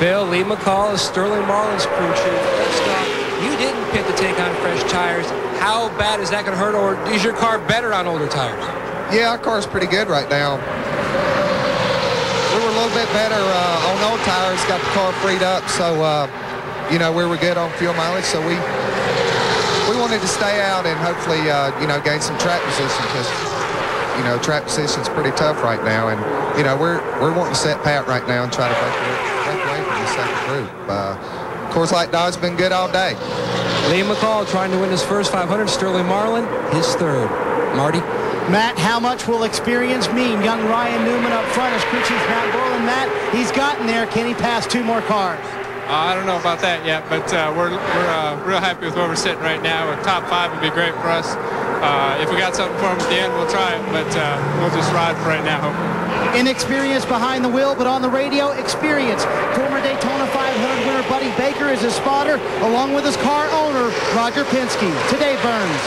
Bill, Lee McCall is Sterling Marlin's crew chief. First off, you didn't pit to take on fresh tires. How bad is that going to hurt, or is your car better on older tires? Yeah, our car's pretty good right now. We were a little bit better uh, on old tires, got the car freed up, so, uh, you know, we were good on fuel mileage, so we we wanted to stay out and hopefully, uh, you know, gain some track position because, you know, track position's pretty tough right now, and, you know, we're we're wanting to set pat right now and try to break, break away from the second group. Uh, Coors Light Dodge has been good all day. Lee McCall trying to win his first 500. Sterling Marlin, his third. Marty? Matt, how much will experience mean? Young Ryan Newman up front as crew chief Matt Borland. Matt, he's gotten there. Can he pass two more cars? Uh, I don't know about that yet, but uh, we're, we're uh, real happy with where we're sitting right now. A top five would be great for us. Uh, if we got something for him at the end, we'll try it, but uh, we'll just ride for right now. Inexperience behind the wheel, but on the radio, experience. Former Daytona 500 winner Buddy Baker is his spotter, along with his car owner, Roger Penske. Today, Burns.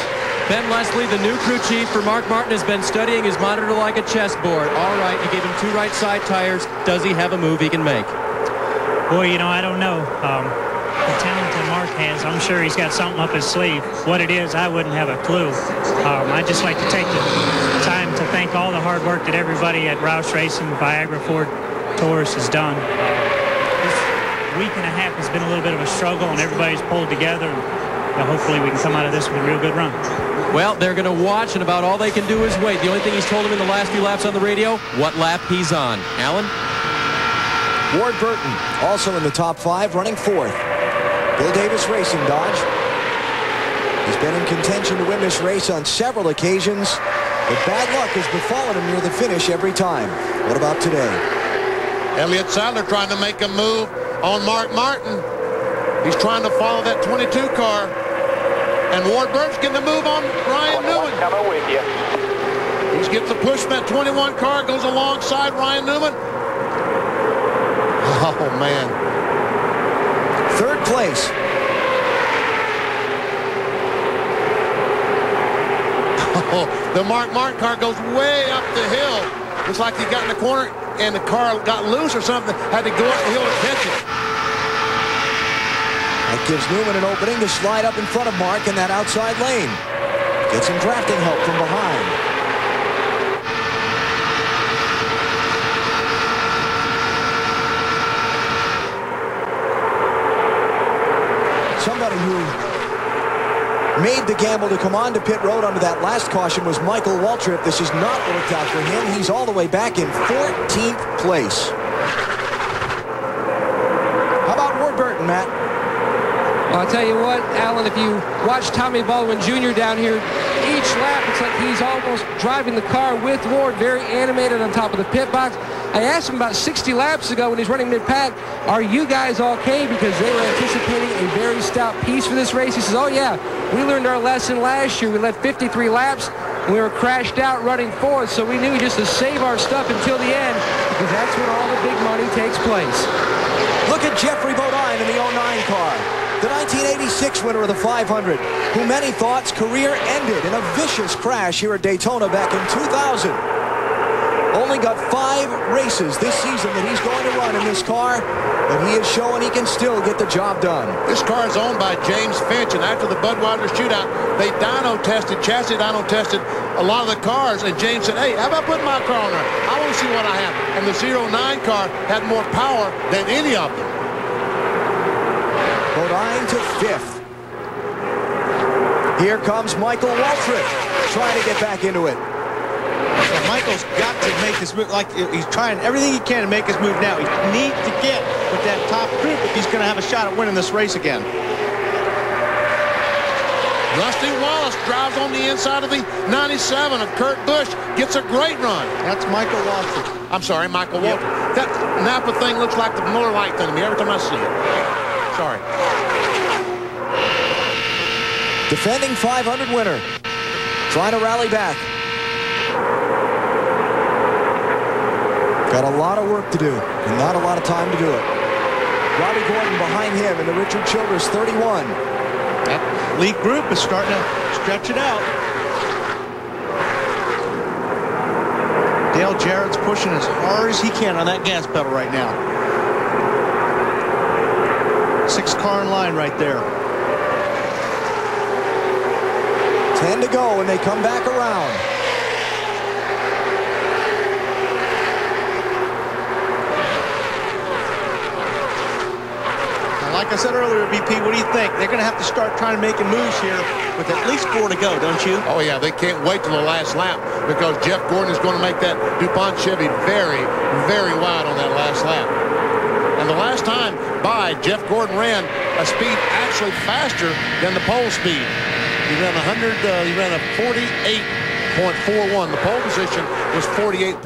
Ben Leslie, the new crew chief for Mark Martin, has been studying his monitor like a chessboard. All right, you gave him two right side tires. Does he have a move he can make? Boy, you know, I don't know. Um, the talent that Mark has, I'm sure he's got something up his sleeve. What it is, I wouldn't have a clue. Um, I'd just like to take the time to thank all the hard work that everybody at Roush Racing, Viagra Ford Taurus has done. This week and a half has been a little bit of a struggle, and everybody's pulled together. And hopefully we can come out of this with a real good run. Well, they're going to watch, and about all they can do is wait. The only thing he's told them in the last few laps on the radio, what lap he's on. Alan? Ward Burton, also in the top five, running fourth. Bill Davis Racing Dodge. He's been in contention to win this race on several occasions, but bad luck has befallen him near the finish every time. What about today? Elliott Sadler trying to make a move on Mark Martin. He's trying to follow that 22 car. And Ward Burton's getting a move on Ryan Newman. Coming with you. He gets the push from that 21 car, goes alongside Ryan Newman. [laughs] Oh, man. Third place. Oh, [laughs] the Mark Martin car goes way up the hill. Looks like he got in the corner and the car got loose or something. Had to go up the hill to catch it. That gives Newman an opening to slide up in front of Mark in that outside lane. Get some drafting help from behind. Somebody who made the gamble to come onto pit road under that last caution was Michael Waltrip. This has not worked out for him. He's all the way back in 14th place. How about Ward Burton, Matt? Well, I'll tell you what, Alan, if you watch Tommy Baldwin Jr. down here, each lap, it's like he's almost driving the car with Ward, very animated on top of the pit box. I asked him about 60 laps ago when he's running mid-pack, are you guys okay? Because they were anticipating a very stout piece for this race. He says, oh, yeah, we learned our lesson last year. We led 53 laps, we were crashed out running fourth, so we knew just to save our stuff until the end, because that's when all the big money takes place. Look at Geoffrey Bodine in the 09 car. The 1986 winner of the 500, who many thought's career ended in a vicious crash here at Daytona back in 2000. Only got five races this season that he's going to run in this car, but he is showing he can still get the job done. This car is owned by James Finch, and after the Budweiser shootout, they dyno tested, chassis dyno tested a lot of the cars, and James said, hey, how about putting my car on there? I want to see what I have. And the 09 car had more power than any of them. Bodine to fifth. Here comes Michael Waltrip trying to get back into it. Well, Michael's got to make this move. Like he's trying everything he can to make his move now. He needs to get with that top group if he's going to have a shot at winning this race again. Rusty Wallace drives on the inside of the 97 of Kurt Busch. Gets a great run. That's Michael Waltrip. I'm sorry, Michael Waltrip. That Napa thing looks like the Miller Lite thing to me every time I see it. Sorry. Defending 500 winner. Trying to rally back. Got a lot of work to do and not a lot of time to do it. Robby Gordon behind him and the Richard Childress 31. That lead group is starting to stretch it out. Dale Jarrett's pushing as hard as he can on that gas pedal right now. Six car in line right there. 10 to go and they come back around. I said earlier, BP, what do you think? They're going to have to start trying to make a moves here with at least four to go, don't you? Oh, yeah. They can't wait till the last lap because Jeff Gordon is going to make that DuPont Chevy very, very wide on that last lap. And the last time by, Jeff Gordon ran a speed actually faster than the pole speed. He ran 100, uh, he ran a 48.41. The pole position was 48.43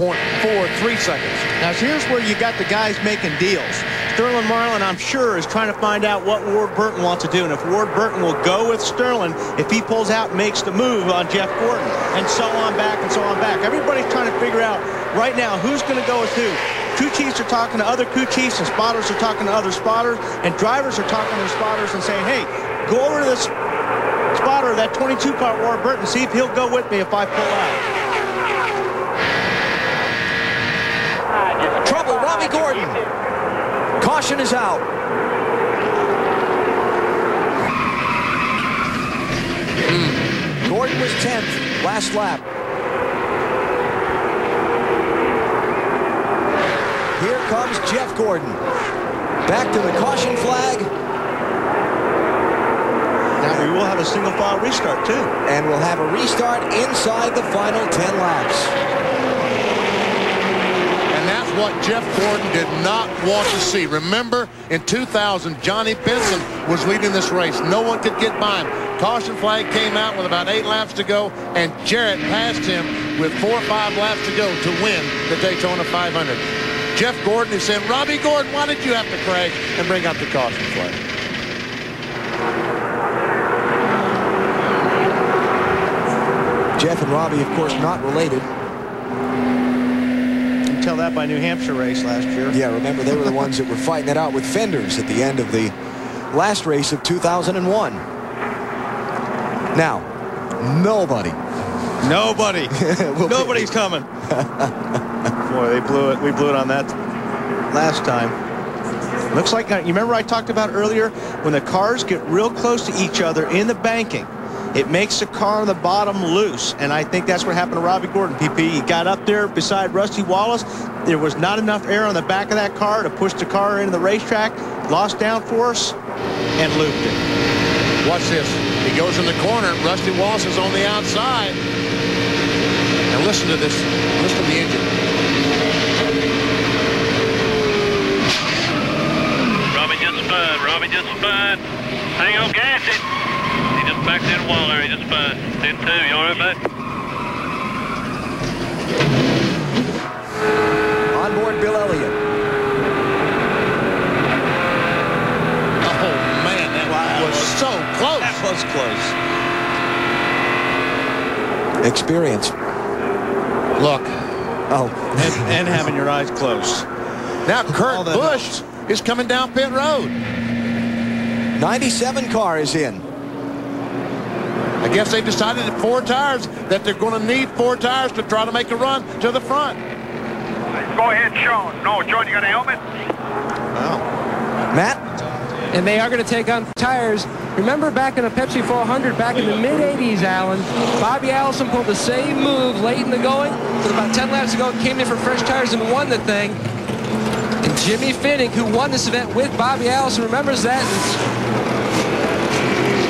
seconds. Now, here's where you got the guys making deals. Sterling Marlin, I'm sure, is trying to find out what Ward Burton wants to do. And if Ward Burton will go with Sterling, if he pulls out makes the move on Jeff Gordon, and so on back and so on back. Everybody's trying to figure out right now who's going to go with who. Crew chiefs are talking to other crew chiefs, and spotters are talking to other spotters, and drivers are talking to spotters and saying, hey, go over to this spotter that 22 car Ward Burton, see if he'll go with me if I pull out. Trouble, Robby Gordon. Caution is out. Mm. Gordon was 10th last lap. Here comes Jeff Gordon. Back to the caution flag. Now we will have a single file restart too. And we'll have a restart inside the final 10 laps what Jeff Gordon did not want to see. Remember, in 2000, Johnny Benson was leading this race. No one could get by him. Caution flag came out with about eight laps to go, and Jarrett passed him with four or five laps to go to win the Daytona 500. Jeff Gordon is saying, Robby Gordon, why did you have to crash and bring out the caution flag? Jeff and Robby, of course, not related tell that by New Hampshire race last year. Yeah, remember they were the ones that were fighting it out with fenders at the end of the last race of 2001. Now, nobody. Nobody. [laughs] Nobody's coming. [laughs] Boy, they blew it. We blew it on that last time. Looks like, you remember I talked about earlier, when the cars get real close to each other in the banking, it makes the car on the bottom loose, and I think that's what happened to Robby Gordon. BP, he got up there beside Rusty Wallace. There was not enough air on the back of that car to push the car into the racetrack. Lost downforce and looped it. Watch this. He goes in the corner. Rusty Wallace is on the outside. And listen to this. Listen to the engine. Robby just spun. Robby just spun. Hang on, gas it just backed in wall there. He just uh, spun. 10 2. You all right, bud? On board Bill Elliott. Oh, man, that wow. was so close. That was close. Experience. Look. Oh. and, and having your eyes closed. Now Kurt Busch is coming down pit road. 97 car is in. I guess they decided at four tires that they're going to need four tires to try to make a run to the front. Go ahead, Sean. No, Sean, you got a helmet? Wow. Matt? And they are going to take on tires. Remember back in the Pepsi 400, back in the mid-80s, Alan, Bobby Allison pulled the same move late in the going. With about 10 laps ago, came in for fresh tires and won the thing. And Jimmy Fennig, who won this event with Bobby Allison, remembers that.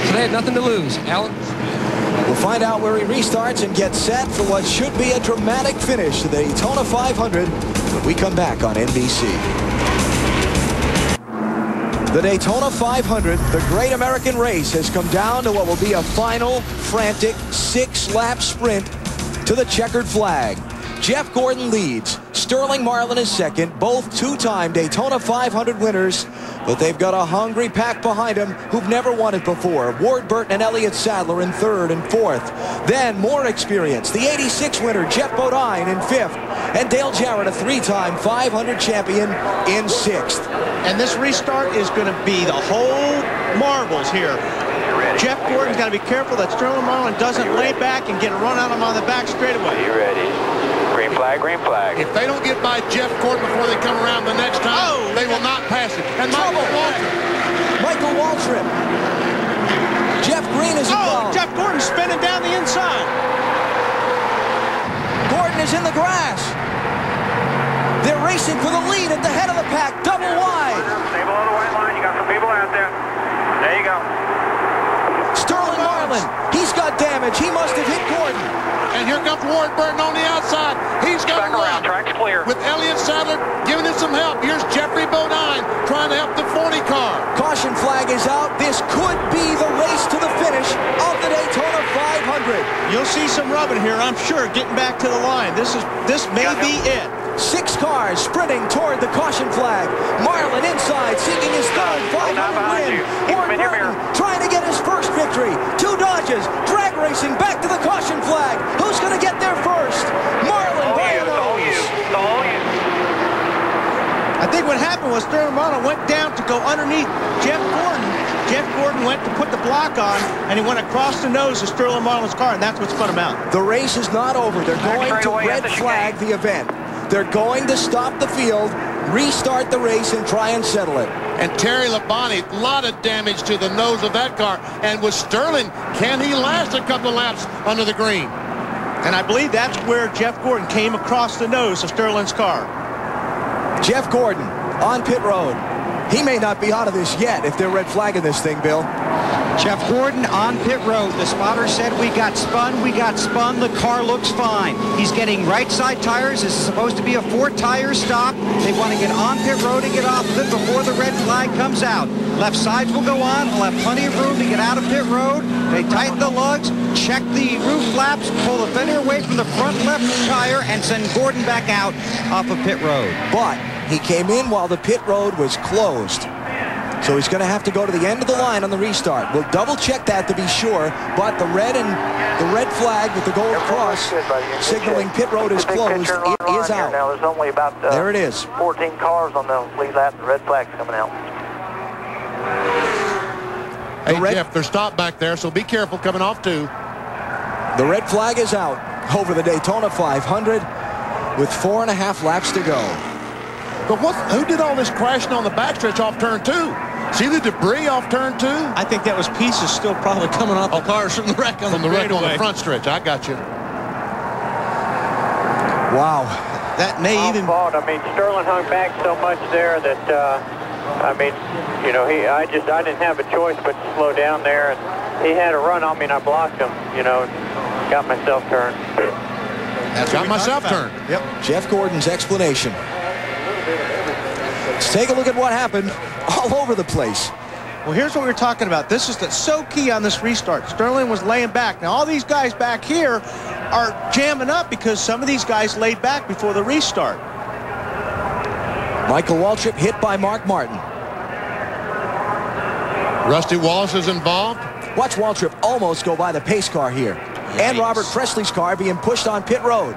So they had nothing to lose. Alan? Find out where he restarts and gets set for what should be a dramatic finish to the Daytona 500 when we come back on NBC. The Daytona 500, the great American race, has come down to what will be a final, frantic, six-lap sprint to the checkered flag. Jeff Gordon leads. Sterling Marlin is second, both two-time Daytona 500 winners, but they've got a hungry pack behind them who've never won it before. Ward Burton and Elliott Sadler in third and fourth. Then more experience. The 86 winner, Geoff Bodine in fifth, and Dale Jarrett, a three-time 500 champion, in sixth. And this restart is going to be the whole marbles here. Jeff Gordon's got to be careful that Sterling Marlin doesn't lay back and get a run on him on the back straightaway. You ready? Green flag, green flag. If they don't get by Jeff Gordon before they come around the next time, Oh, they will not pass it. And Michael Waltrip. Michael Waltrip. Jeff Green is Oh. Jeff Gordon spinning down the inside. Gordon is in the grass. They're racing for the lead at the head of the pack, double wide. Stay below the white line. You got some people out there. There you go. Sterling Marlin, he's got damage. He must have hit Gordon. And here comes Ward Burton on the outside. He's got Back to around. run. Track's clear. With Elliott Sadler giving him some help. Here's Geoffrey Bodine trying to help the 40 car. Caution flag is out. This could be the race to the finish of the Daytona 500. You'll see some rubbing here, I'm sure, getting back to the line. This is this may be it. Six cars sprinting toward the caution flag. Marlin inside, seeking his third 500 win. Ward Burton trying to get his first victory. Two Dodges, drag racing back to the caution flag. Who's going to get there first? Marlin by a nose. The whole you. I think what happened was Sterling Marlin went down to go underneath Jeff Gordon. Jeff Gordon went to put the block on, and he went across the nose of Sterling Marlin's car, and that's what spun him out. The race is not over. They're going to red flag the event. They're going to stop the field, restart the race, and try and settle it. And Terry Labonte, a lot of damage to the nose of that car. And with Sterling, can he last a couple laps under the green? And I believe that's where Jeff Gordon came across the nose of Sterling's car. Jeff Gordon on pit road. He may not be out of this yet if they're red flagging this thing, Bill. Jeff Gordon on pit road. The spotter said we got spun, we got spun, the car looks fine. He's getting right side tires. This is supposed to be a four tire stop. They want to get on pit road and get off of it before the red flag comes out. Left sides will go on. We'll have plenty of room to get out of pit road. They tighten the lugs, check the roof flaps, pull the fender away from the front left tire, and send Gordon back out off of pit road. But he came in while the pit road was closed. So he's going to have to go to the end of the line on the restart. We'll double check that to be sure, but the red and the red flag with the gold cross signaling pit road is closed. It is out. now, there's only about uh, There it is. 14 cars on the lead lap. The red flag's coming out. Hey, Jeff, they're stopped back there, so be careful coming off too. The red flag is out over the Daytona 500 with four and a half laps to go. But what? Who did all this crashing on the backstretch off turn two? See the debris off turn two? I think that was pieces still probably coming off the cars from the wreck on From the the wreck on the front stretch. I got you. Wow. That may Our even fault. I mean, Sterling hung back so much there that, uh, I mean, you know, he, I just, I didn't have a choice but to slow down there. And he had a run on me and I blocked him, you know, got myself turned. That's Got myself turned. Yep. Jeff Gordon's explanation. Let's take a look at what happened all over the place. Well, here's what we are talking about. This is the, so key on this restart. Sterling was laying back. Now, all these guys back here are jamming up because some of these guys laid back before the restart. Michael Waltrip hit by Mark Martin. Rusty Wallace is involved. Watch Waltrip almost go by the pace car here. And Robert Pressley's car being pushed on pit road.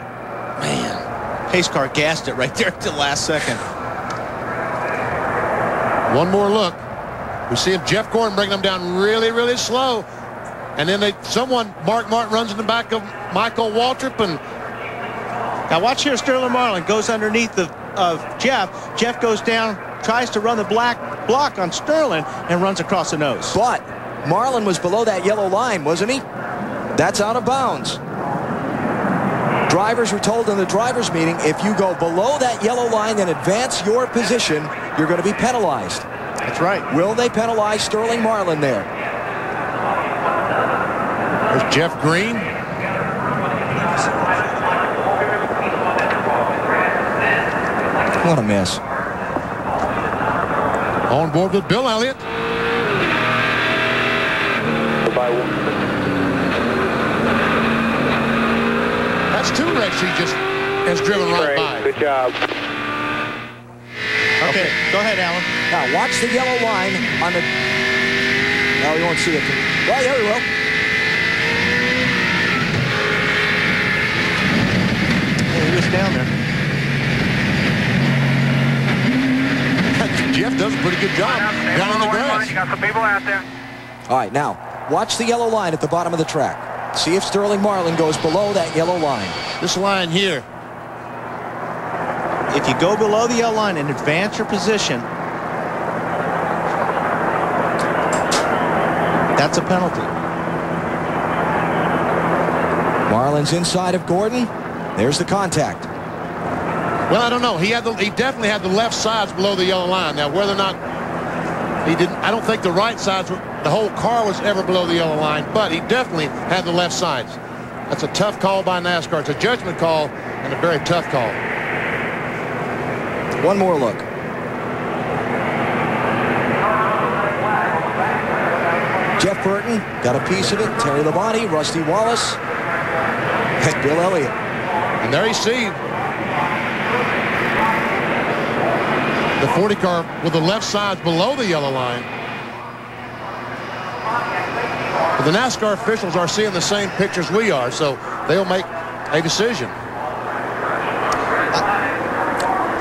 Pace car gassed it right [laughs] there at the last second. One more look. We see him, Jeff Gordon bringing them down really, really slow. And then they, someone, Mark Martin runs in the back of Michael Waltrip and Now watch here, Sterling Marlin goes underneath the, of Jeff. Jeff goes down, tries to run the black block on Sterling, and runs across the nose. But Marlin was below that yellow line, wasn't he? That's out of bounds. Drivers were told in the drivers meeting, if you go below that yellow line and advance your position, you're going to be penalized. That's right. Will they penalize Sterling Marlin there? there's Jeff Green. What a mess. On board with Bill Elliott. That's two wrecks he just has driven right by. Good job. Okay, go ahead, Alan. Now watch the yellow line on the. No, you won't see it. Well, there we will. Hey, he was down there. Jeff does a pretty good job down on the grass. You got some people out there. All right, now watch the yellow line at the bottom of the track. See if Sterling Marlin goes below that yellow line. This line here. If you go below the yellow line and advance your position, that's a penalty. Marlin's inside of Gordon. There's the contact. Well, I don't know. He had the, he definitely had the left sides below the yellow line. Now, whether or not he didn't, I don't think the right sides, were, the whole car was ever below the yellow line, but he definitely had the left sides. That's a tough call by NASCAR. It's a judgment call and a very tough call. One more look. Jeff Burton got a piece of it. Terry Labonte, Rusty Wallace, and Bill Elliott. And there you see the 40 car with the left sides below the yellow line. But the NASCAR officials are seeing the same pictures we are, so they'll make a decision.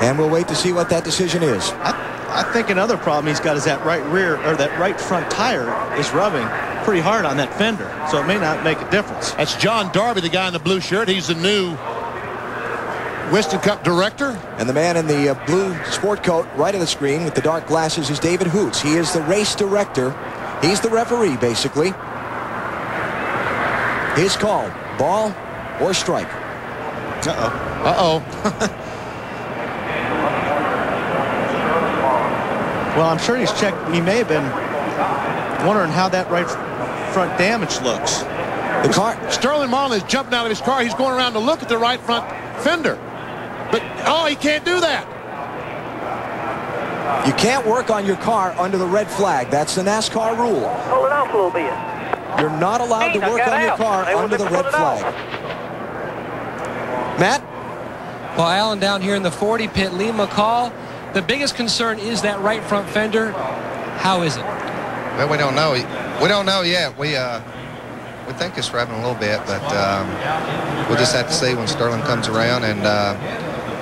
And we'll wait to see what that decision is. I, I think another problem he's got is that right rear or that right front tire is rubbing pretty hard on that fender, so it may not make a difference. That's John Darby, the guy in the blue shirt. He's the new Winston Cup director. And the man in the uh, blue sport coat right of the screen with the dark glasses is David Hoots. He is the race director. He's the referee, basically. His call, ball or strike. Uh-oh. Uh-oh. [laughs] Well, I'm sure he's checked. He may have been wondering how that right front damage looks. The car, Sterling Marlin is jumping out of his car. He's going around to look at the right front fender. But, oh, he can't do that. You can't work on your car under the red flag. That's the NASCAR rule. Pull it off a little bit. You're not allowed Hey, to work got on your car They under the red pulled it off. flag. Matt? Well, Alan, down here in the 40 pit, Lee McCall, the biggest concern is that right front fender. How is it? Well, we don't know. We don't know yet. We uh, we think it's rubbing a little bit, but um, we'll just have to see when Sterling comes around, and uh,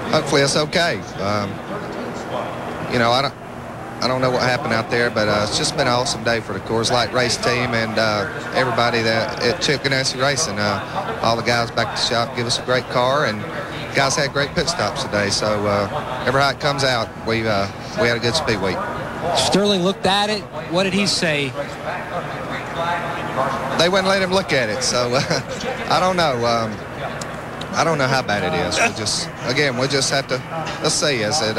hopefully it's okay. Um, you know, I don't. I don't know what happened out there, but uh, it's just been an awesome day for the Coors Light race team and uh, everybody that at Chip Ganassi Racing. Uh, all the guys back at the shop give us a great car, and guys had great pit stops today. So uh, every how it comes out, we uh, we had a good speed week. Sterling looked at it. What did he say? They wouldn't let him look at it, so uh, [laughs] I don't know. Um, I don't know how bad it is. We just again, we just have to let's see. Is it?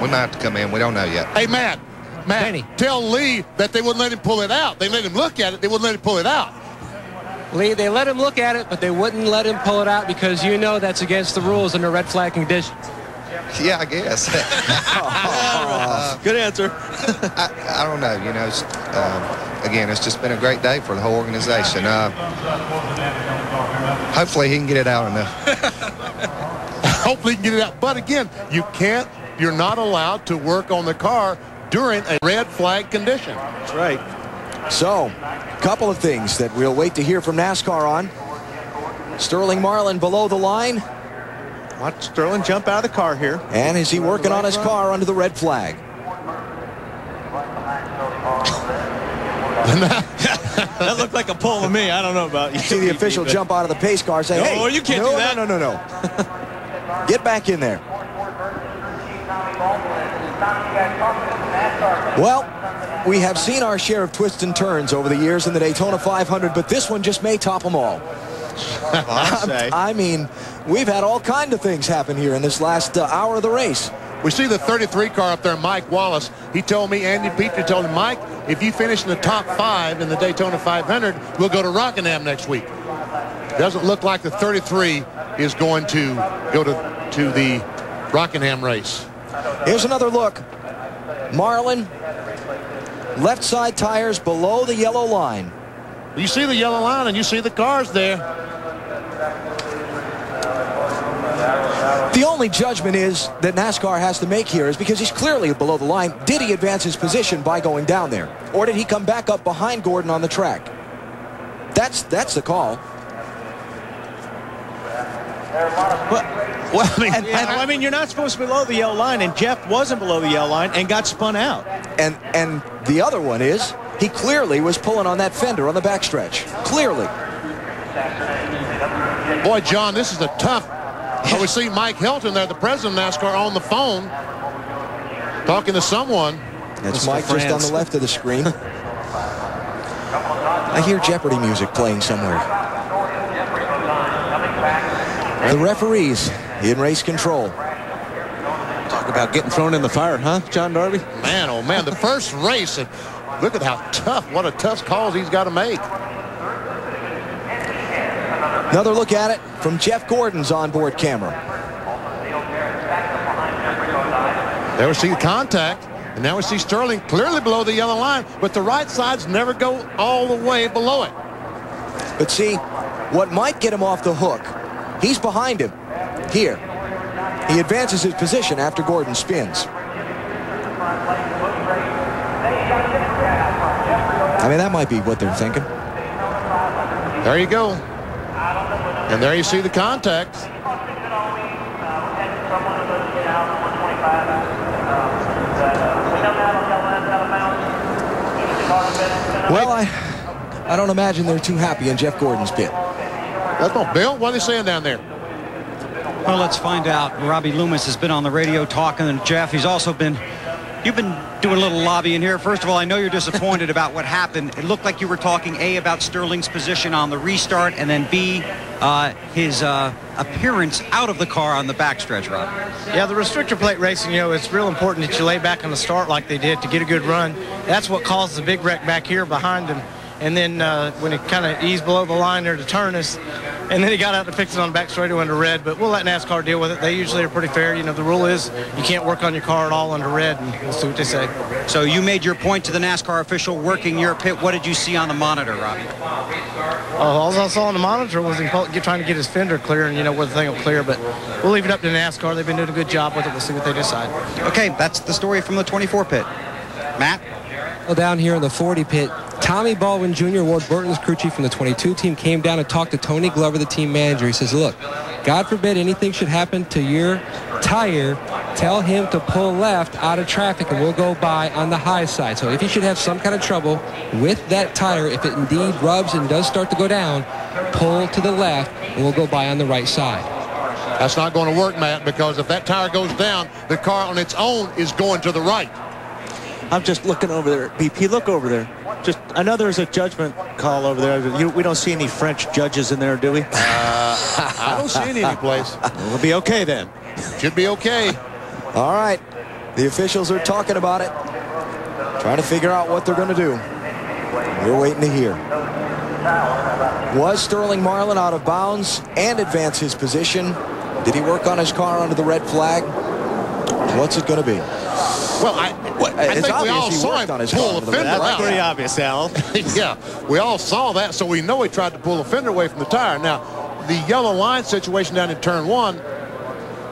We might have to come in. We don't know yet. Hey, Matt. Matt, tell Lee that they wouldn't let him pull it out. They let him look at it. They wouldn't let him pull it out. Lee, they let him look at it, but they wouldn't let him pull it out because you know that's against the rules under red flag conditions. Yeah, I guess. Uh, [laughs] [laughs] Good answer. I, I don't know. You know, it's, um, again, it's just been a great day for the whole organization. Uh, hopefully, he can get it out enough. [laughs] Hopefully he can get it out. But again, you can't, you're not allowed to work on the car during a red flag condition. That's right. So, a couple of things that we'll wait to hear from NASCAR on. Sterling Marlin below the line. Watch Sterling jump out of the car here. And is he working on his car under the red flag? [laughs] that looked like a pull to me. I don't know about you. See the official jump out of the pace car saying, No, hey, you can't no, do that." No, no, no, no. [laughs] Get back in there. Well, we have seen our share of twists and turns over the years in the Daytona 500, but this one just may top them all. [laughs] I mean, we've had all kind of things happen here in this last uh, hour of the race. We see the 33 car up there, Mike Wallace. He told me, Andy Petree told him, Mike, if you finish in the top five in the Daytona 500, we'll go to Rockingham next week. Doesn't look like the 33 is going to go to, to the Rockingham race. Here's another look. Marlin. Left side tires below the yellow line. You see the yellow line and you see the cars there. The only judgment is that NASCAR has to make here is because he's clearly below the line. Did he advance his position by going down there? Or did he come back up behind Gordon on the track? That's that's the call. Well, I mean, and, and, I mean, you're not supposed to be below the yellow line, and Jeff wasn't below the yellow line and got spun out. And and the other one is he clearly was pulling on that fender on the backstretch. Clearly. Boy, John, this is a tough. Oh, we see Mike Helton there, the president of NASCAR, on the phone talking to someone. That's Mike just on the left of the screen. I hear Jeopardy music playing somewhere. The referees in race control. Talk about getting thrown in the fire, huh, John Darby? Man, oh man, the first race, and look at how tough, what a tough calls he's got to make. Another look at it from Jeff Gordon's onboard camera. There we see the contact, and now we see Sterling clearly below the yellow line, but the right sides never go all the way below it. But see, what might get him off the hook, he's behind him here. He advances his position after Gordon spins. I mean, that might be what they're thinking. There you go. And there you see the contact. Well, I, I don't imagine they're too happy in Jeff Gordon's pit. That's not Bill. What are they saying down there? Well, let's find out. Robbie Loomis has been on the radio talking, and Jeff, he's also been You've been doing a little lobbying here. First of all, I know you're disappointed [laughs] about what happened. It looked like you were talking, A, about Sterling's position on the restart, and then B, uh, his uh, appearance out of the car on the backstretch, Rob. Yeah, the restrictor plate racing, you know, it's real important that you lay back on the start like they did to get a good run. That's what caused the big wreck back here behind him. And then uh, when it kind of eased below the line there to turn us, and then he got out to fix it on back straightaway under red. But we'll let NASCAR deal with it. They usually are pretty fair. You know, the rule is you can't work on your car at all under red, and we'll see what they say. So you made your point to the NASCAR official working your pit. What did you see on the monitor, Robbie? Uh, all I saw on the monitor was him trying to get his fender clear, and you know whether the thing will clear. But we'll leave it up to NASCAR. They've been doing a good job with it. We'll see what they decide. Okay, that's the story from the 24 pit. Matt. Well, down here in the 40 pit, Tommy Baldwin Jr., Ward Burton's crew chief from the 22 team, came down and talked to Tony Glover, the team manager. He says, look, God forbid anything should happen to your tire, tell him to pull left out of traffic and we'll go by on the high side. So if you should have some kind of trouble with that tire, if it indeed rubs and does start to go down, pull to the left and we'll go by on the right side. That's not going to work, Matt, because if that tire goes down, the car on its own is going to the right. I'm just looking over there. BP, look over there. Just, I know there's a judgment call over there. You, we don't see any French judges in there, do we? Uh, [laughs] I don't see any place. [laughs] We'll be okay then. Should be okay. All right. The officials are talking about it. Trying to figure out what they're going to do. We're waiting to hear. Was Sterling Marlin out of bounds and advance his position? Did he work on his car under the red flag? What's it going to be? Well, I, I it's think we all saw worked him on his pull car the fender red out. flag. Pretty obvious, Al. [laughs] yeah, we all saw that, so we know he tried to pull the fender away from the tire. Now, the yellow line situation down in turn one,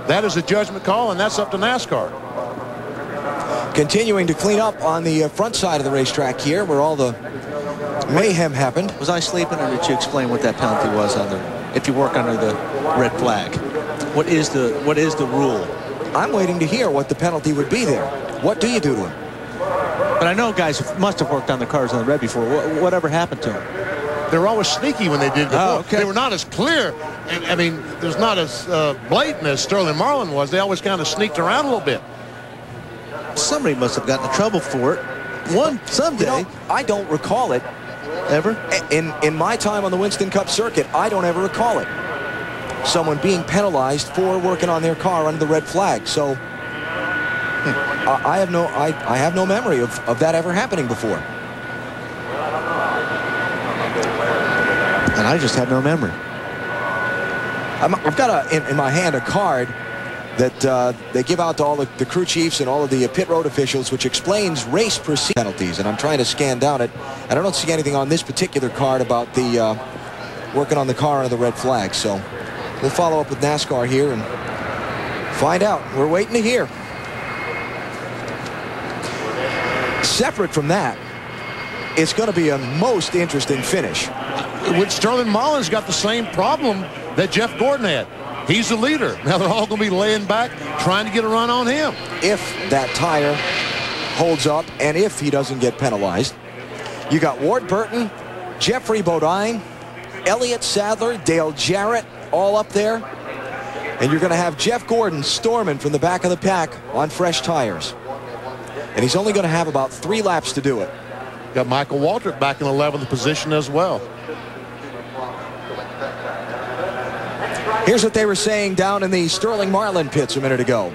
that is a judgment call, and that's up to NASCAR. Continuing to clean up on the uh, front side of the racetrack here, where all the mayhem happened. Was I sleeping, or did you explain what that penalty was under if you work under the red flag? What is the what is the rule? I'm waiting to hear what the penalty would be there. What do you do to him? But I know guys must have worked on the cars on the red before. What, whatever happened to them? They were always sneaky when they did it before. Oh, okay. They were not as clear. And, I mean, there's not as uh, blatant as Sterling Marlin was. They always kind of sneaked around a little bit. Somebody must have gotten in trouble for it. One someday. You know, I don't recall it. Ever? In, in my time on the Winston Cup circuit, I don't ever recall it. Someone being penalized for working on their car under the red flag. So I I have no I, I have no memory of, of that ever happening before. And I just have no memory. I'm, I've got a, in, in my hand a card that uh, they give out to all the, the, crew chiefs and all of the pit road officials, which explains race proceed penalties. And I'm trying to scan down it, and I don't see anything on this particular card about the uh, working on the car under the red flag. So we'll follow up with NASCAR here and find out. We're waiting to hear. Separate from that, it's going to be a most interesting finish. With Sterling Marlin's got the same problem that Jeff Gordon had. He's the leader. [laughs] Now they're all going to be laying back, trying to get a run on him. If that tire holds up and if he doesn't get penalized, you got Ward Burton, Geoffrey Bodine, Elliott Sadler, Dale Jarrett, all up there. And you're going to have Jeff Gordon storming from the back of the pack on fresh tires. And he's only going to have about three laps to do it. Got Michael Waltrip back in 11th position as well. Here's what they were saying down in the Sterling Marlin pits a minute ago.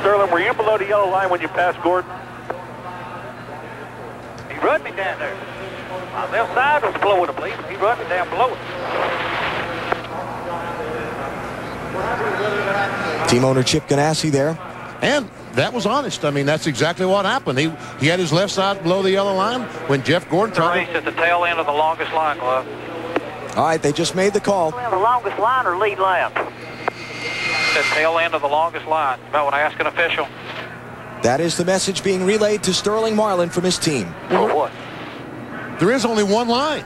Sterling, were you below the yellow line when you passed Gordon? He run me down there. My left side was below the I believe. He run me down below it. Team owner Chip Ganassi there. And that was honest. I mean, that's exactly what happened. He he had his left side below the yellow line when Jeff Gordon tried race at the tail end of the longest line, Glove. All right, they just made the call. The longest line or lead lap? The tail end of the longest line. About what I ask an official. That is the message being relayed to Sterling Marlin from his team. Oh, what? There is only one line.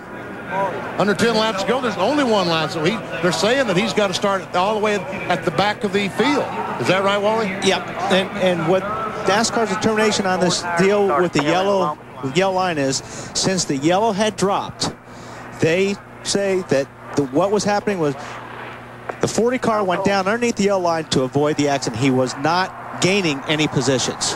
Under 10 laps to go, there's only one line. So he, they're saying that he's got to start all the way at the back of the field. Is that right, Wally? Yep. And, and what NASCAR's determination on this deal with the yellow, yellow line is, since the yellow had dropped, they say that the, what was happening was the 40 car went down underneath the yellow line to avoid the accident. He was not gaining any positions.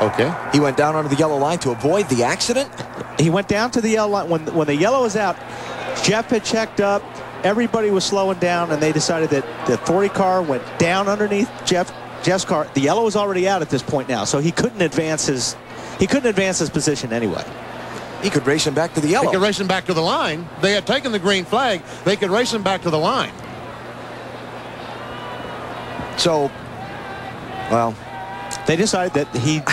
Okay. He went down under the yellow line to avoid the accident? He went down to the yellow line. When, when the yellow was out, Jeff had checked up. Everybody was slowing down, and they decided that the 40 car went down underneath Jeff Jeff's car. The yellow was already out at this point now, so he couldn't advance his he couldn't advance his position anyway. He could race him back to the yellow. They could race him back to the line. They had taken the green flag. They could race him back to the line. So, well, they decided that he, [laughs]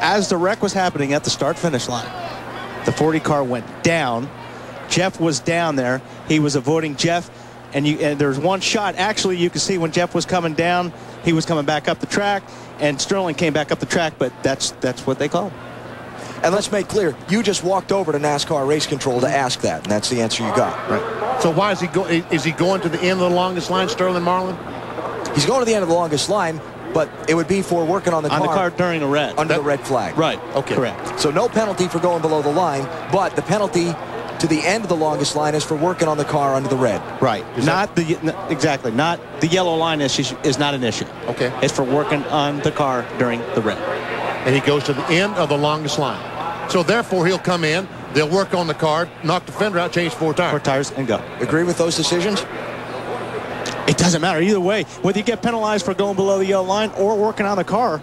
as the wreck was happening at the start-finish line, the 40 car went down. Jeff was down there. He was avoiding Jeff, and you and there's one shot. Actually, you can see when Jeff was coming down, he was coming back up the track, and Sterling came back up the track. But that's that's what they call. It. And let's make clear, you just walked over to NASCAR Race Control to ask that, and that's the answer you got. Right. So why is he go? Is he going to the end of the longest line, Sterling Marlin? He's going to the end of the longest line, but it would be for working on the on car. the car during a red. Under that, the red flag. Right. Okay. Correct. So no penalty for going below the line, but the penalty to the end of the longest line is for working on the car under the red. Right. Is not that... the exactly not the yellow line is is not an issue. Okay. It's for working on the car during the red. And he goes to the end of the longest line. So therefore, he'll come in, they'll work on the car, knock the fender out, change four tires. Four tires and go. Agree with those decisions? It doesn't matter either way. Whether you get penalized for going below the yellow line or working on the car,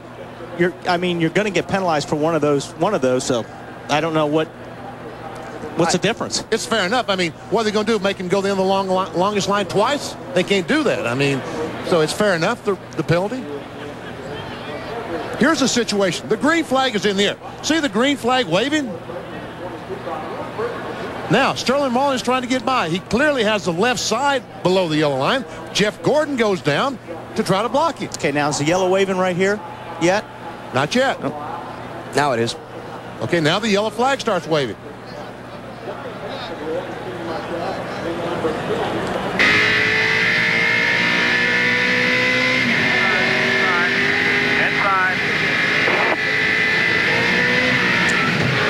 you're I mean you're going to get penalized for one of those one of those. So I don't know what what's I, the difference. It's fair enough. I mean, what are they going to do? Make him go the end of the long, longest line twice? They can't do that. I mean, so it's fair enough the, the penalty. Here's the situation. The green flag is in the air. See the green flag waving? Now, Sterling Marlin is trying to get by. He clearly has the left side below the yellow line. Jeff Gordon goes down to try to block him. Okay, now is the yellow waving right here yet? Not yet. No. Now it is. Okay, now the yellow flag starts waving.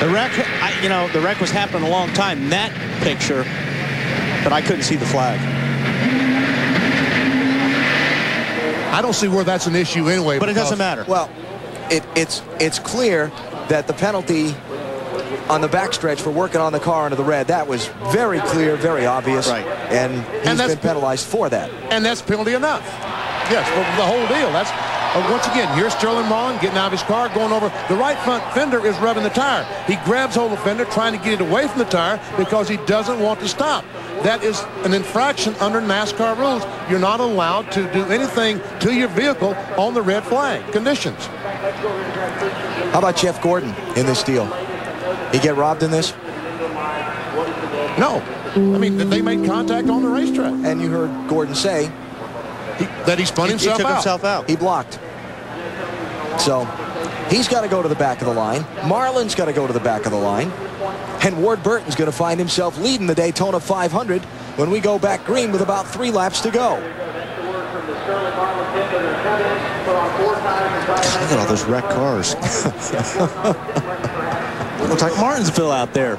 The wreck, I, you know, the wreck was happening a long time that picture, but I couldn't see the flag. I don't see where that's an issue anyway. But it doesn't matter. Well, it, it's it's clear that the penalty on the backstretch for working on the car under the red, that was very clear, very obvious. Right. And he's and been penalized for that. And that's penalty enough. Yes, for the whole deal. That's Uh, once again, here's Sterling Marlin getting out of his car, going over. The right front fender is rubbing the tire. He grabs hold of the fender, trying to get it away from the tire because he doesn't want to stop. That is an infraction under NASCAR rules. You're not allowed to do anything to your vehicle on the red flag conditions. How about Jeff Gordon in this deal? He get robbed in this? No. I mean, they made contact on the racetrack. And you heard Gordon say he, that he spun he, himself, he took out. himself out. He blocked. So he's got to go to the back of the line. Marlin's got to go to the back of the line. And Ward Burton's going to find himself leading the Daytona 500 when we go back green with about three laps to go. [laughs] Look at all those wrecked cars. [laughs] Looks like Martinsville out there.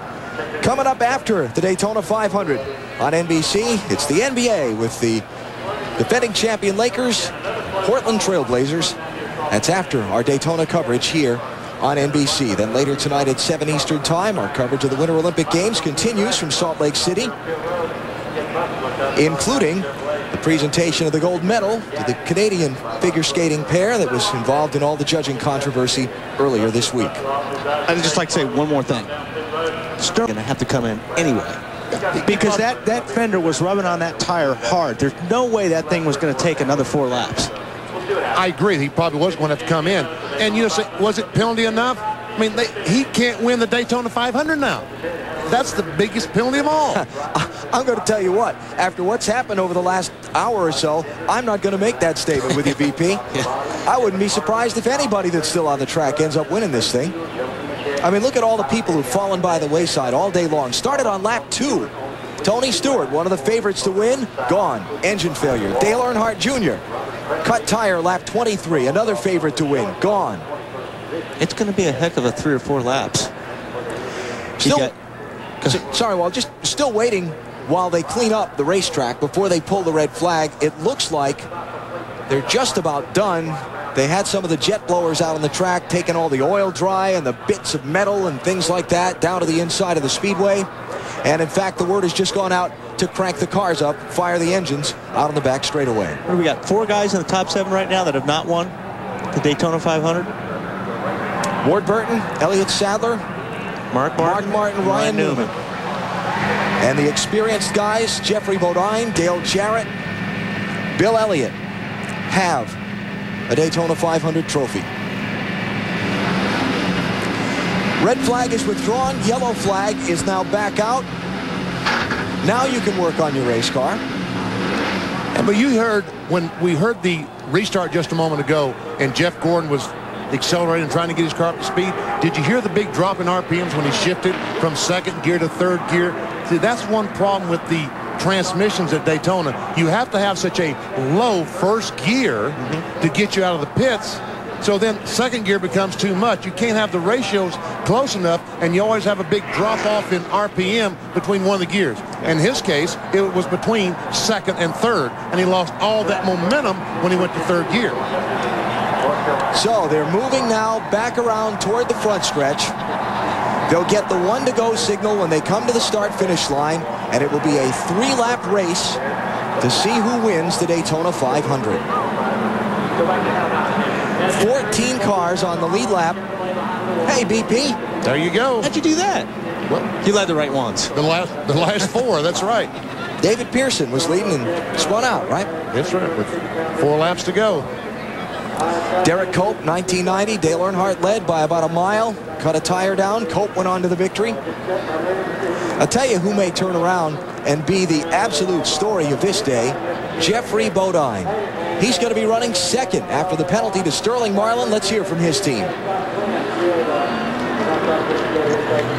Coming up after the Daytona 500 on NBC, it's the NBA with the defending champion Lakers, Portland Trailblazers. That's after our Daytona coverage here on NBC. Then later tonight at 7 Eastern Time, our coverage of the Winter Olympic Games continues from Salt Lake City, including the presentation of the gold medal to the Canadian figure skating pair that was involved in all the judging controversy earlier this week. I'd just like to say one more thing. Sterling going to have to come in anyway. Because that, that fender was rubbing on that tire hard. There's no way that thing was going to take another four laps. I agree. He probably was going to have to come in. And you say, was it penalty enough? I mean, they, he can't win the Daytona 500 now. That's the biggest penalty of all. [laughs] I'm going to tell you what. After what's happened over the last hour or so, I'm not going to make that statement with you, BP. [laughs] yeah. I wouldn't be surprised if anybody that's still on the track ends up winning this thing. I mean, look at all the people who've fallen by the wayside all day long. Started on lap two. Tony Stewart, one of the favorites to win, gone. Engine failure. Dale Earnhardt Jr., cut tire lap 23. Another favorite to win, gone. It's going to be a heck of a three or four laps. Still, got, so, sorry, well, just still waiting while they clean up the racetrack before they pull the red flag. It looks like they're just about done. They had some of the jet blowers out on the track, taking all the oil dry and the bits of metal and things like that down to the inside of the speedway. And in fact, the word has just gone out to crank the cars up, fire the engines out on the back straightaway. We got four guys in the top seven right now that have not won the Daytona 500. Ward Burton, Elliott Sadler, Mark Martin, Mark Martin Ryan, Ryan Newman. Newman. And the experienced guys, Geoffrey Bodine, Dale Jarrett, Bill Elliott, have a Daytona 500 trophy. Red flag is withdrawn. Yellow flag is now back out. Now you can work on your race car. But you heard when we heard the restart just a moment ago and Jeff Gordon was accelerating, trying to get his car up to speed. Did you hear the big drop in RPMs when he shifted from second gear to third gear? See, that's one problem with the transmissions at Daytona. You have to have such a low first gear mm -hmm. to get you out of the pits. So then second gear becomes too much. You can't have the ratios close enough, and you always have a big drop-off in RPM between one of the gears. In his case, it was between second and third, and he lost all that momentum when he went to third gear. So they're moving now back around toward the front stretch. They'll get the one to go signal when they come to the start finish line, and it will be a three lap race to see who wins the Daytona 500. 14 cars on the lead lap. Hey, BP. There you go. How'd you do that? Well, you led the right ones. The last, the last four, that's right. David Pearson was leading and spun out, right? That's right, with four laps to go. Derrike Cope, 1990. Dale Earnhardt led by about a mile. Cut a tire down. Cope went on to the victory. I'll tell you who may turn around and be the absolute story of this day. Geoffrey Bodine. He's going to be running second after the penalty to Sterling Marlin. Let's hear from his team.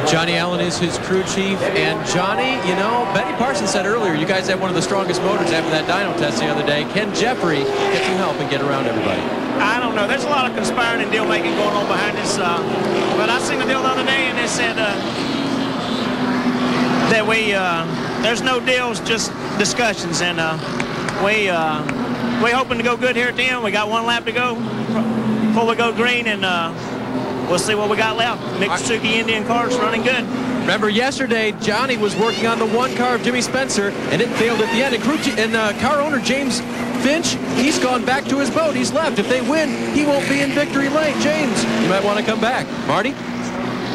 Johnny Allen is his crew chief. And Johnny, you know, Benny Parsons said earlier, you guys have one of the strongest motors after that dyno test the other day. Can Geoffrey get some help and get around everybody? I don't know. There's a lot of conspiring and deal making going on behind this. Uh, but I seen a deal the other day, and they said uh, that we uh, there's no deals, just discussions, and uh, we uh, we hoping to go good here at the end. We got one lap to go before we go green, and uh, we'll see what we got left. Miccosukee Indian cars running good. Remember yesterday, Johnny was working on the one car of Jimmy Spencer, and it failed at the end. And, crew, and uh, car owner James Finch, he's gone back to his boat. He's left. If they win, he won't be in victory lane. James, you might want to come back. Marty?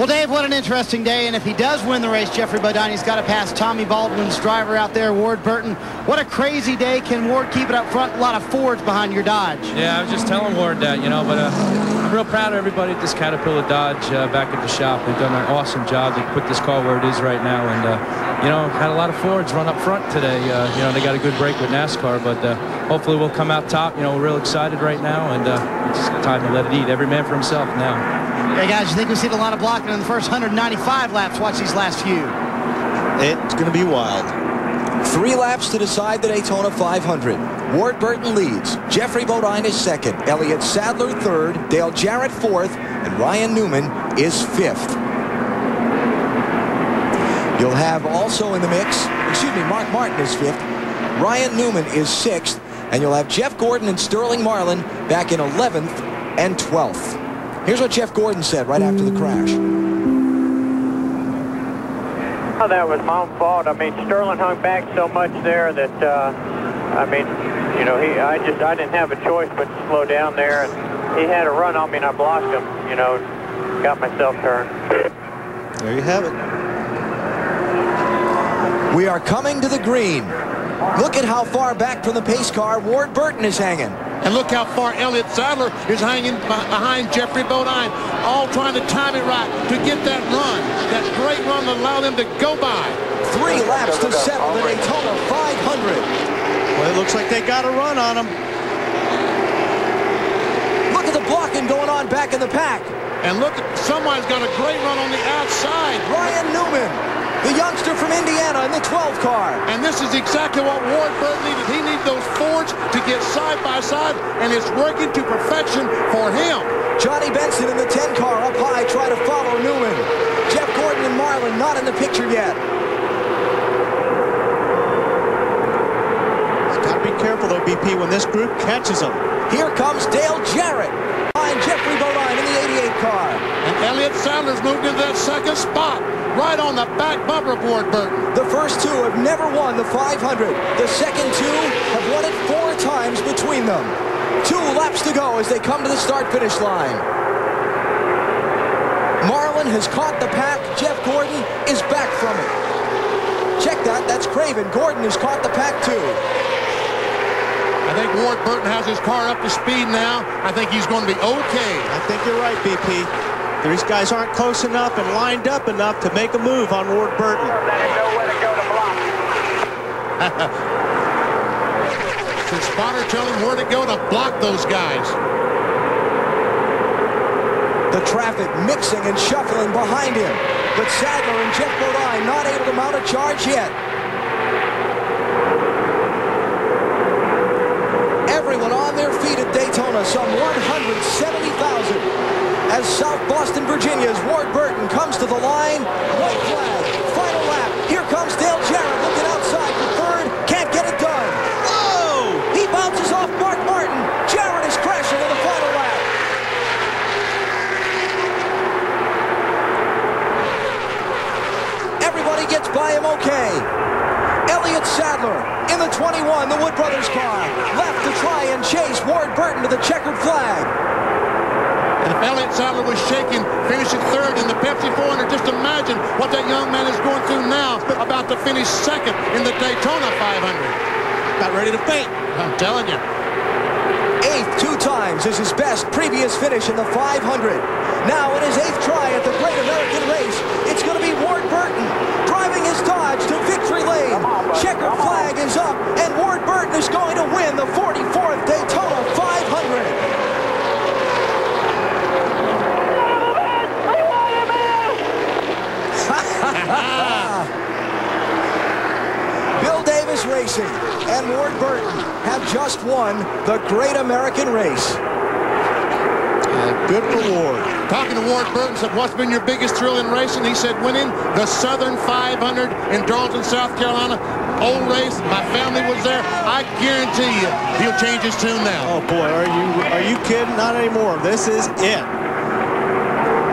Well, Dave, what an interesting day. And if he does win the race, Geoffrey Bodine, has got to pass Tommy Baldwin's driver out there, Ward Burton. What a crazy day. Can Ward keep it up front? A lot of Fords behind your Dodge. Yeah, I was just telling Ward that, you know, but uh, I'm real proud of everybody at this Caterpillar Dodge uh, back at the shop. They've done an awesome job. They put this car where it is right now. And, uh, you know, had a lot of Fords run up front today. Uh, you know, they got a good break with NASCAR, but uh, hopefully we'll come out top. You know, we're real excited right now, and uh, it's time to let it eat. Every man for himself now. Hey, guys, you think we've seen a lot of blocking in the first 195 laps? Watch these last few. It's going to be wild. Three laps to decide the Daytona 500. Ward Burton leads. Geoffrey Bodine is second. Elliott Sadler third. Dale Jarrett fourth. And Ryan Newman is fifth. You'll have also in the mix, excuse me, Mark Martin is fifth. Ryan Newman is sixth. And you'll have Jeff Gordon and Sterling Marlin back in 11th and 12th. Here's what Jeff Gordon said right after the crash. Oh, that was my own fault. I mean, Sterling hung back so much there that, uh, I mean, you know, he, I just, I didn't have a choice but to slow down there. And he had a run on me and I blocked him, you know, got myself turned. There you have it. We are coming to the green. Look at how far back from the pace car Ward Burton is hanging. And look how far Elliott Sadler is hanging behind Geoffrey Bodine, all trying to time it right to get that run, that great run that allowed them to go by. Three laps to settle the Daytona 500. Well, it looks like they got a run on them. Look at the blocking going on back in the pack. And look, someone's got a great run on the outside. Ryan Newman, the youngster from Indiana in the 12 car. And this is exactly what Ward Burton needed. He needed those Fords to get side by side, and it's working to perfection for him. Johnny Benson in the 10 car up high, try to follow Newman. Jeff Gordon and Marlin not in the picture yet. He's got to be careful, though, BP, when this group catches him. Here comes Dale Jarrett behind Geoffrey Bodine in the 88 car. And Elliott Sadler's moved into that second spot, right on the back bumper of Ward Burton. The first two have never won the 500. The second two have won it four times between them. Two laps to go as they come to the start-finish line. Marlin has caught the pack. Jeff Gordon is back from it. Check that. That's Craven. Gordon has caught the pack too. I think Ward Burton has his car up to speed now. I think he's going to be okay. I think you're right, BP. These guys aren't close enough and lined up enough to make a move on Ward Burton. Should [laughs] spotter tell him where to go to block those guys? The traffic mixing and shuffling behind him. But Sadler and Geoff Bodine not able to mount a charge yet. Everyone on their feet at Daytona, some 170,000. As South Boston, Virginia's Ward Burton comes to the line. White flag, final lap. Here comes Dale Jarrett looking outside for third. Can't get it done. Whoa! He bounces off Mark Martin. Jarrett is crashing in the final lap. Everybody gets by him okay. Elliott Sadler in the 21, the Wood Brothers car. Left to try and chase Ward Burton to the checkered flag. And if Elliott Sadler was shaking, finishing third in the Pepsi 400, just imagine what that young man is going through now, about to finish second in the Daytona 500. Got ready to faint. I'm telling you. Eighth two times is his best previous finish in the 500. Now in his eighth try at the Great American Race, it's going to be Ward Burton driving his Dodge to victory lane. Checkered flag is up, and Ward Burton is going to win the 44th Daytona 500. Bill Davis Racing and Ward Burton have just won the Great American Race. And Good for Ward. Talking to Ward Burton, said, what's been your biggest thrill in racing? He said, winning the Southern 500 in Darlington, South Carolina. Old race, my family was there. I guarantee you, he'll change his tune now. Oh boy, are you are you kidding? Not anymore. This is it.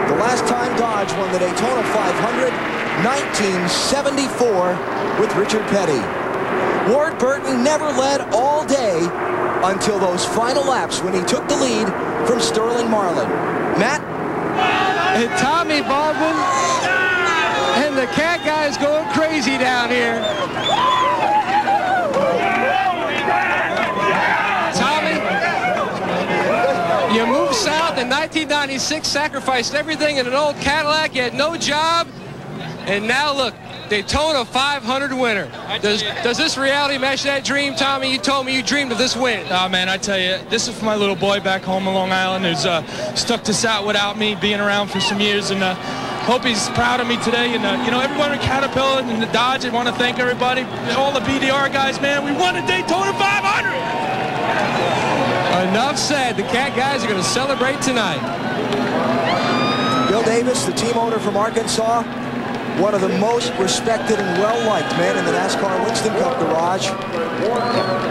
The last time Dodge won the Daytona 500 1974 with Richard Petty. Ward Burton never led all day until those final laps when he took the lead from Sterling Marlin. Matt? And Tommy Baldwin and the cat guy is going crazy down here. Tommy, you moved south in 1996, sacrificed everything in an old Cadillac. You had no job. And now look, Daytona 500 winner. Does does this reality match that dream, Tommy? You told me you dreamed of this win. Oh, man, I tell you, this is for my little boy back home in Long Island who's uh, stuck this out without me being around for some years. And uh, hope he's proud of me today. And, uh, you know, everyone at Caterpillar and the Dodge, I want to thank everybody, all the BDR guys, man. We won the Daytona 500. Enough said. The cat guys are going to celebrate tonight. Bill Davis, the team owner from Arkansas, one of the most respected and well-liked men in the NASCAR Winston Cup garage.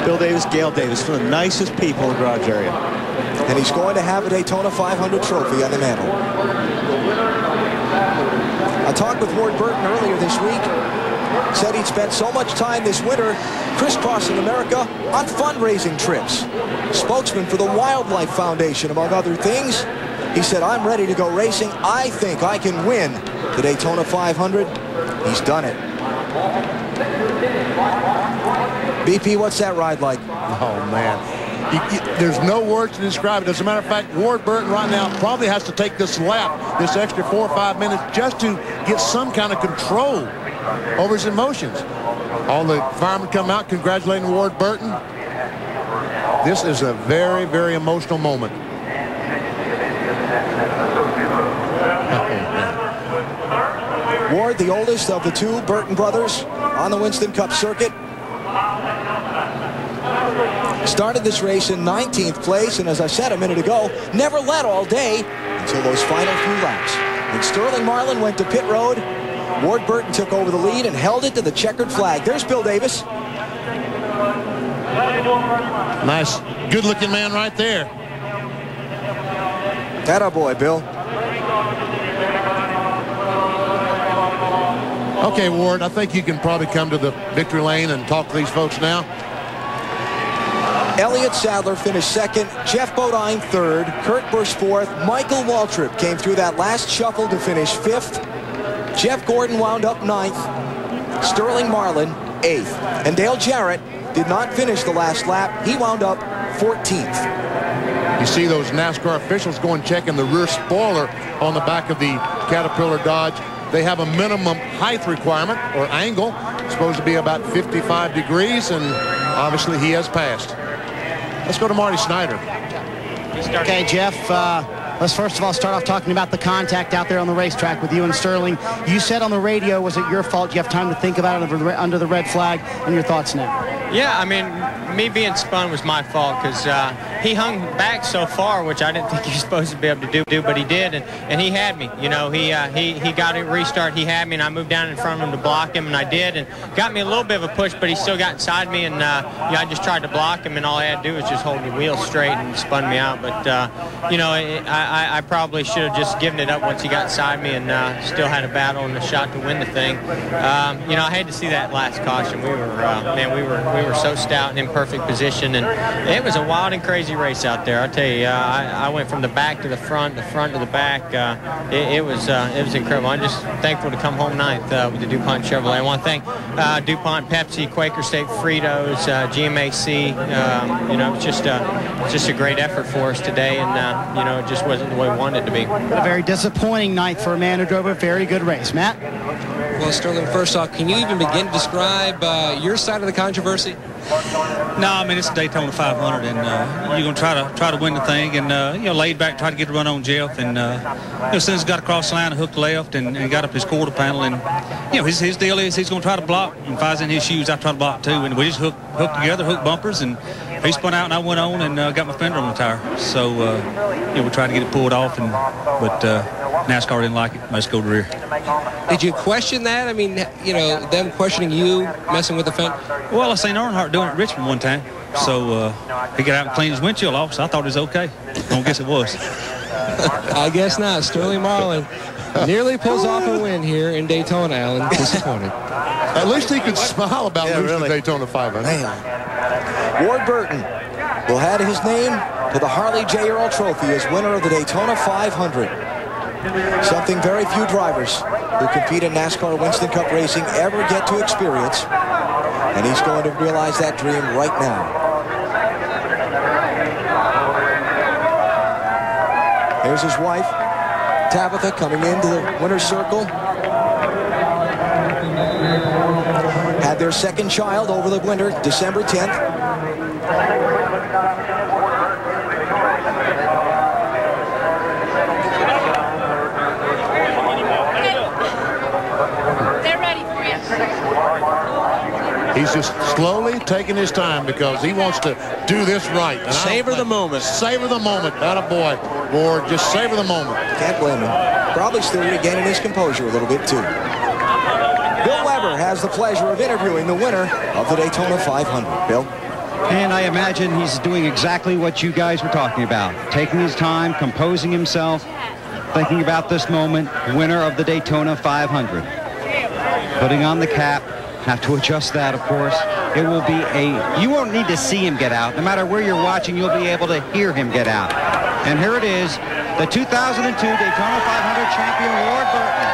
Bill Davis, Gail Davis, one of the nicest people in the garage area. And he's going to have a Daytona 500 trophy on the mantle. I talked with Ward Burton earlier this week. Said he'd spent so much time this winter crisscrossing America on fundraising trips. Spokesman for the Wildlife Foundation, among other things. He said, I'm ready to go racing. I think I can win the Daytona 500. He's done it. BP, what's that ride like? Oh, man. There's no words to describe it. As a matter of fact, Ward Burton right now probably has to take this lap, this extra four or five minutes, just to get some kind of control over his emotions. All the firemen come out congratulating Ward Burton. This is a very, very emotional moment. Ward, the oldest of the two Burton brothers on the Winston Cup circuit. Started this race in 19th place, and as I said a minute ago, never led all day until those final few laps. And Sterling Marlin went to pit road. Ward Burton took over the lead and held it to the checkered flag. There's Bill Davis. Nice, good-looking man right there. That our boy, Bill. Okay, Ward, I think you can probably come to the victory lane and talk to these folks now. Elliott Sadler finished second, Geoff Bodine third, Kurt Busch fourth, Michael Waltrip came through that last shuffle to finish fifth, Jeff Gordon wound up ninth, Sterling Marlin eighth, and Dale Jarrett did not finish the last lap. He wound up 14th. You see those NASCAR officials going checking the rear spoiler on the back of the Caterpillar Dodge. They have a minimum height requirement or angle. It's supposed to be about 55 degrees, and obviously he has passed. Let's go to Marty Snider. Okay, Jeff, uh, let's first of all start off talking about the contact out there on the racetrack with you and Sterling. You said on the radio, was it your fault? You have time to think about it under the red flag, and your thoughts now? Yeah, I mean, me being spun was my fault because uh, he hung back so far, which I didn't [laughs] think he was supposed to be able to do, do but he did, and, and he had me. You know, he uh, he he got a restart. He had me, and I moved down in front of him to block him, and I did, and got me a little bit of a push, but he still got inside me, and uh, yeah, I just tried to block him, and all I had to do was just hold the wheel straight and spun me out. But uh, you know, I, I, I probably should have just given it up once he got inside me, and uh, still had a battle and a shot to win the thing. Um, you know, I had to see that last caution. We were uh, man, we were we were so stout and in perfect position, and it was a wild and crazy race out there. I'll tell you, uh, I, I, went from the back to the front, the front to the back. Uh, it, it, was uh, it was incredible. I'm just thankful to come home ninth uh, with the DuPont Chevrolet. I want to thank uh, DuPont, Pepsi, Quaker State Fritos, uh, GMAC. Um, you know, it's just just a great effort for us today, and you know, it just wasn't the way we wanted it to be. A very disappointing night for a man who drove a very good race. Matt? Well, Sterling, first off, can you even begin to describe your side of the controversy? No, I mean it's Daytona 500, and uh, you're gonna try to try to win the thing, and uh, you know laid back, try to get a run on Jeff, and uh, you know since got across the line, hooked left, and, and, got up his quarter panel, and you know his, his deal is he's gonna try to block, and if I was in his shoes, I try to block too, and we just hooked hooked together, hooked bumpers, and he spun out, and I went on and uh, got my fender on the tire. So uh, you know we tried to get it pulled off, and but uh, NASCAR didn't like it. Let's go to rear. Did you question that? I mean, you know, them questioning you, messing with the fence? Well, I seen Earnhardt doing it at Richmond one time. So uh, he got out and cleaned his windshield off, so I thought it was okay. I don't guess it was. [laughs] I guess not. Sterling Marlin Nearly pulls off a win here in Daytona, Alan. Disappointed. At least he could smile about Yeah, losing really. the Daytona 500. Ward Burton will add his name to the Harley J. Earl Trophy as winner of the Daytona 500. Something very few drivers who compete in NASCAR Winston Cup racing ever get to experience. And he's going to realize that dream right now. There's his wife, Tabitha, coming into the winner's circle. Had their second child over the winter, December 10th. They're ready for you. He's just slowly taking his time because he wants to do this right. And Savor the moment. Savor the moment. Not a boy. Ward, just savor the moment. Can't blame him. Probably still regaining his composure a little bit, too. Bill Weber has the pleasure of interviewing the winner of the Daytona 500. Bill? And I imagine he's doing exactly what you guys were talking about. Taking his time, composing himself, thinking about this moment, winner of the Daytona 500. Putting on the cap, have to adjust that, of course. It will be a, you won't need to see him get out. No matter where you're watching, you'll be able to hear him get out. And here it is, the 2002 Daytona 500 champion, Ward Burton.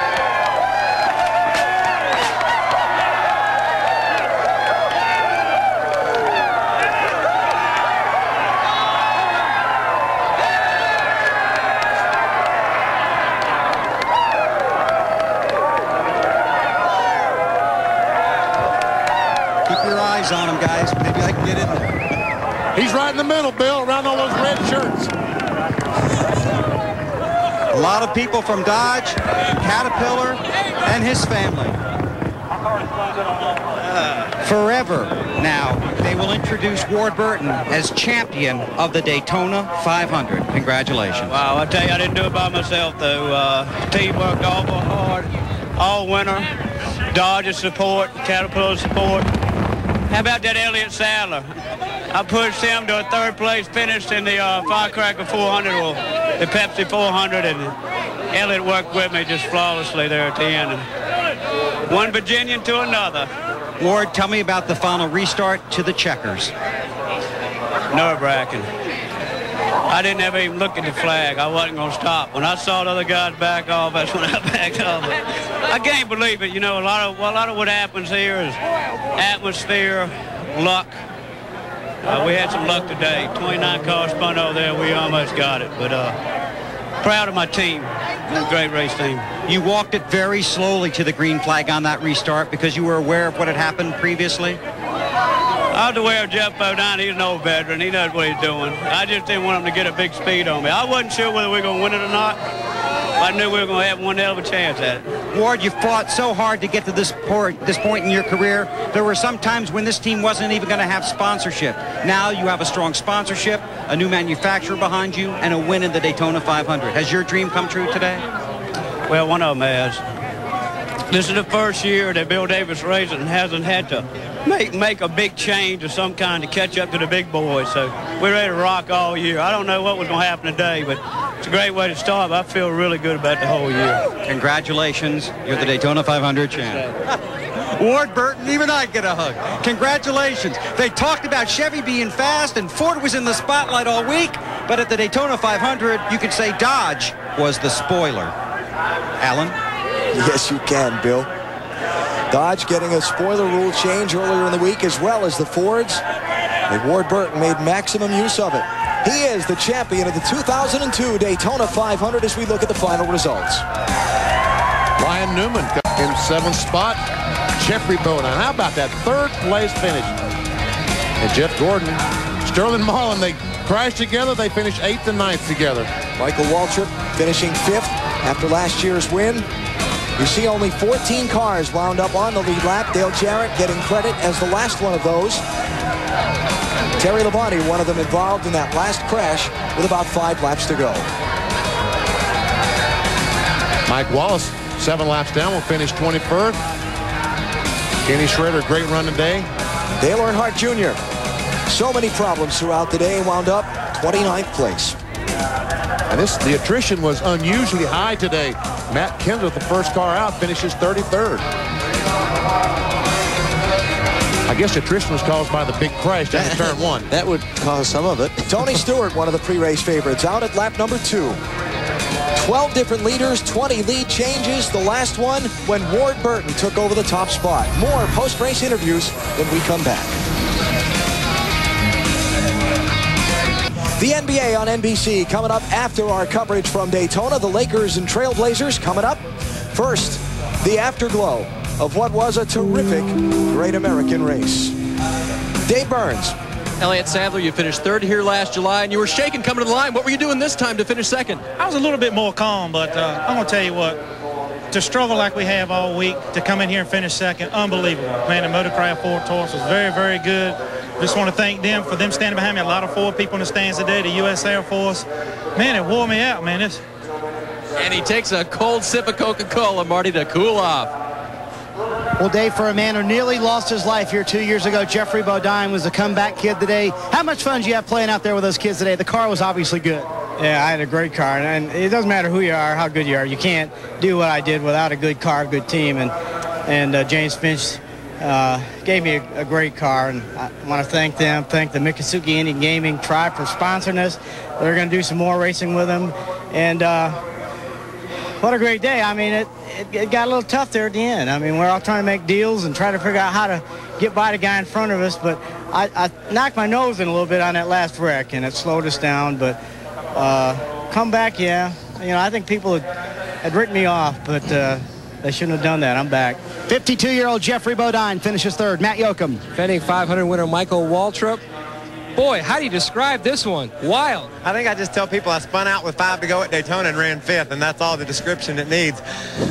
Keep your eyes on him, guys. Maybe I can get in there. He's right in the middle, Bill, around all those red shirts. A lot of people from Dodge, Caterpillar, and his family. Forever now, they will introduce Ward Burton as champion of the Daytona 500. Congratulations. Wow, I tell you, I didn't do it by myself, though. Uh, team worked awful hard all winter. Dodger support, Caterpillar support. How about that Elliott Sadler? I pushed him to a third place finish in the uh, Firecracker 400, or the Pepsi 400, and Elliott worked with me just flawlessly there at the end. And one Virginian to another. Ward, tell me about the final restart to the checkers. nerve-wracking. I didn't ever even look at the flag. I wasn't going to stop. When I saw the other guys back off, that's when I [laughs] backed off. I can't believe it. You know, a lot of a lot of what happens here is atmosphere, luck. Uh, we had some luck today. 29 cars spun over there. We almost got it. But uh, proud of my team. Great race team. You walked it very slowly to the green flag on that restart because you were aware of what had happened previously? I was aware of Geoff Bodine. He's an old veteran. He knows what he's doing. I just didn't want him to get a big speed on me. I wasn't sure whether we were going to win it or not. I knew we were going to have one hell of a chance at it. Ward, you fought so hard to get to this point, this point in your career. There were some times when this team wasn't even going to have sponsorship. Now you have a strong sponsorship, a new manufacturer behind you, and a win in the Daytona 500. Has your dream come true today? Well, one of them has. This is the first year that Bill Davis Racing hasn't had to make make a big change of some kind to catch up to the big boys. So we're ready to rock all year. I don't know what was going to happen today, but it's a great way to start. But I feel really good about the whole year. Congratulations. You're the Daytona 500 champ. [laughs] Ward Burton, even I get a hug. Congratulations. They talked about Chevy being fast and Ford was in the spotlight all week, but at the Daytona 500, you could say Dodge was the spoiler. Alan? Yes, you can, Bill. Dodge getting a spoiler rule change earlier in the week as well as the Fords. And Ward Burton made maximum use of it. He is the champion of the 2002 Daytona 500 as we look at the final results. Ryan Newman in seventh spot. Geoffrey Bodine. How about that third place finish? And Jeff Gordon, Sterling Marlin, they crashed together. They finished eighth and ninth together. Michael Waltrip finishing fifth after last year's win. You see only 14 cars wound up on the lead lap. Dale Jarrett getting credit as the last one of those. Terry Labonte, one of them involved in that last crash with about five laps to go. Mike Wallace, seven laps down, will finish 21st. Kenny Schrader, great run today. Dale Earnhardt Jr. So many problems throughout the day, wound up 29th place. And this, the attrition was unusually high today. Matt Kenseth, the first car out, finishes 33rd. I guess attrition was caused by the big crash down at turn one. [laughs] That would cause some of it. Tony Stewart, one of the pre-race favorites, out at lap number two. 12 different leaders, 20 lead changes. The last one when Ward Burton took over the top spot. More post-race interviews when we come back. The NBA on NBC coming up after our coverage from Daytona. The Lakers and Trailblazers coming up. First, the afterglow of what was a terrific Great American race. Dave Burns. Elliott Sadler, you finished third here last July, and you were shaking coming to the line. What were you doing this time to finish second? I was a little bit more calm, but uh, I'm going to tell you what, to struggle like we have all week, to come in here and finish second, unbelievable. Man, the Motorcraft Ford Taurus was very, very good. Just want to thank them for them standing behind me. A lot of Ford people in the stands today, the U.S. Air Force. Man, it wore me out, man. It's... And he takes a cold sip of Coca-Cola, Marty, to cool off. Well, Dave, for a man who nearly lost his life here two years ago, Geoffrey Bodine was a comeback kid today. How much fun did you have playing out there with those kids today? The car was obviously good. Yeah, I had a great car, and it doesn't matter who you are, how good you are. You can't do what I did without a good car, a good team, and and uh, James Finch uh, gave me a, a, great car, and I want to thank them, thank the Miccosukee Indian Gaming Tribe for sponsoring us. They're going to do some more racing with them, and uh, what a great day. I mean, it, it, it, got a little tough there at the end. I mean, we're all trying to make deals and try to figure out how to get by the guy in front of us, but I, I knocked my nose in a little bit on that last wreck, and it slowed us down, but uh, come back, yeah. You know, I think people had, had written me off, but uh, they shouldn't have done that. I'm back. 52-year-old Geoffrey Bodine finishes third. Matt Yocum. Defending 500 winner Michael Waltrip Boy, how do you describe this one? Wild. I think I just tell people I spun out with five to go at Daytona and ran fifth, and that's all the description it needs.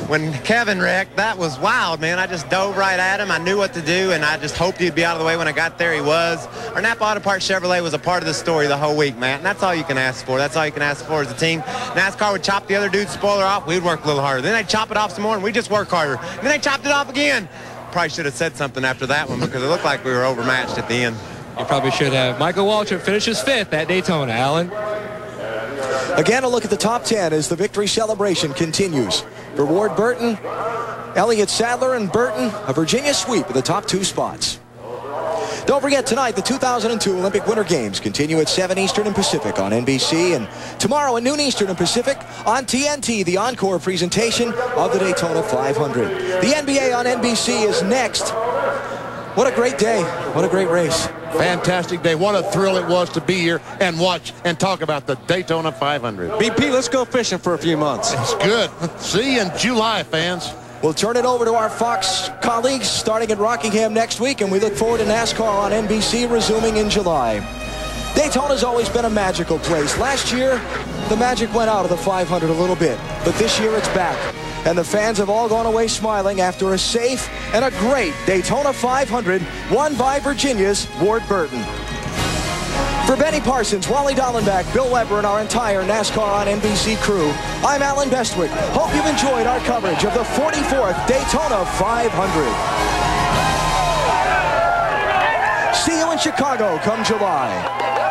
When Kevin wrecked, that was wild, man. I just dove right at him. I knew what to do, and I just hoped he'd be out of the way when I got there. He was. Our Napa Auto Parts Chevrolet was a part of the story the whole week, man. And that's all you can ask for. That's all you can ask for as a team. NASCAR would chop the other dude's spoiler off. We'd work a little harder. Then they'd chop it off some more, and we'd just work harder. then they chopped it off again. Probably should have said something after that one because it looked like we were overmatched at the end. You probably should have. Michael Waltrip finishes fifth at Daytona, Allen. Again, a look at the top 10 as the victory celebration continues. For Ward Burton, Elliott Sadler and Burton, a Virginia sweep of the top two spots. Don't forget, tonight, the 2002 Olympic Winter Games continue at 7 Eastern and Pacific on NBC. And tomorrow at noon Eastern and Pacific on TNT, the encore presentation of the Daytona 500. The NBA on NBC is next. What a great day. What a great race. Fantastic day. What a thrill it was to be here and watch and talk about the Daytona 500. BP, let's go fishing for a few months. It's good. [laughs] See you in July, fans. We'll turn it over to our Fox colleagues starting at Rockingham next week, and we look forward to NASCAR on NBC resuming in July. Daytona's always been a magical place. Last year, the magic went out of the 500 a little bit, but this year it's back. And the fans have all gone away smiling after a safe and a great Daytona 500 won by Virginia's Ward Burton. For Benny Parsons, Wally Dallenbach, Bill Weber, and our entire NASCAR on NBC crew, I'm Allen Bestwick. Hope you've enjoyed our coverage of the 44th Daytona 500. See you in Chicago come July.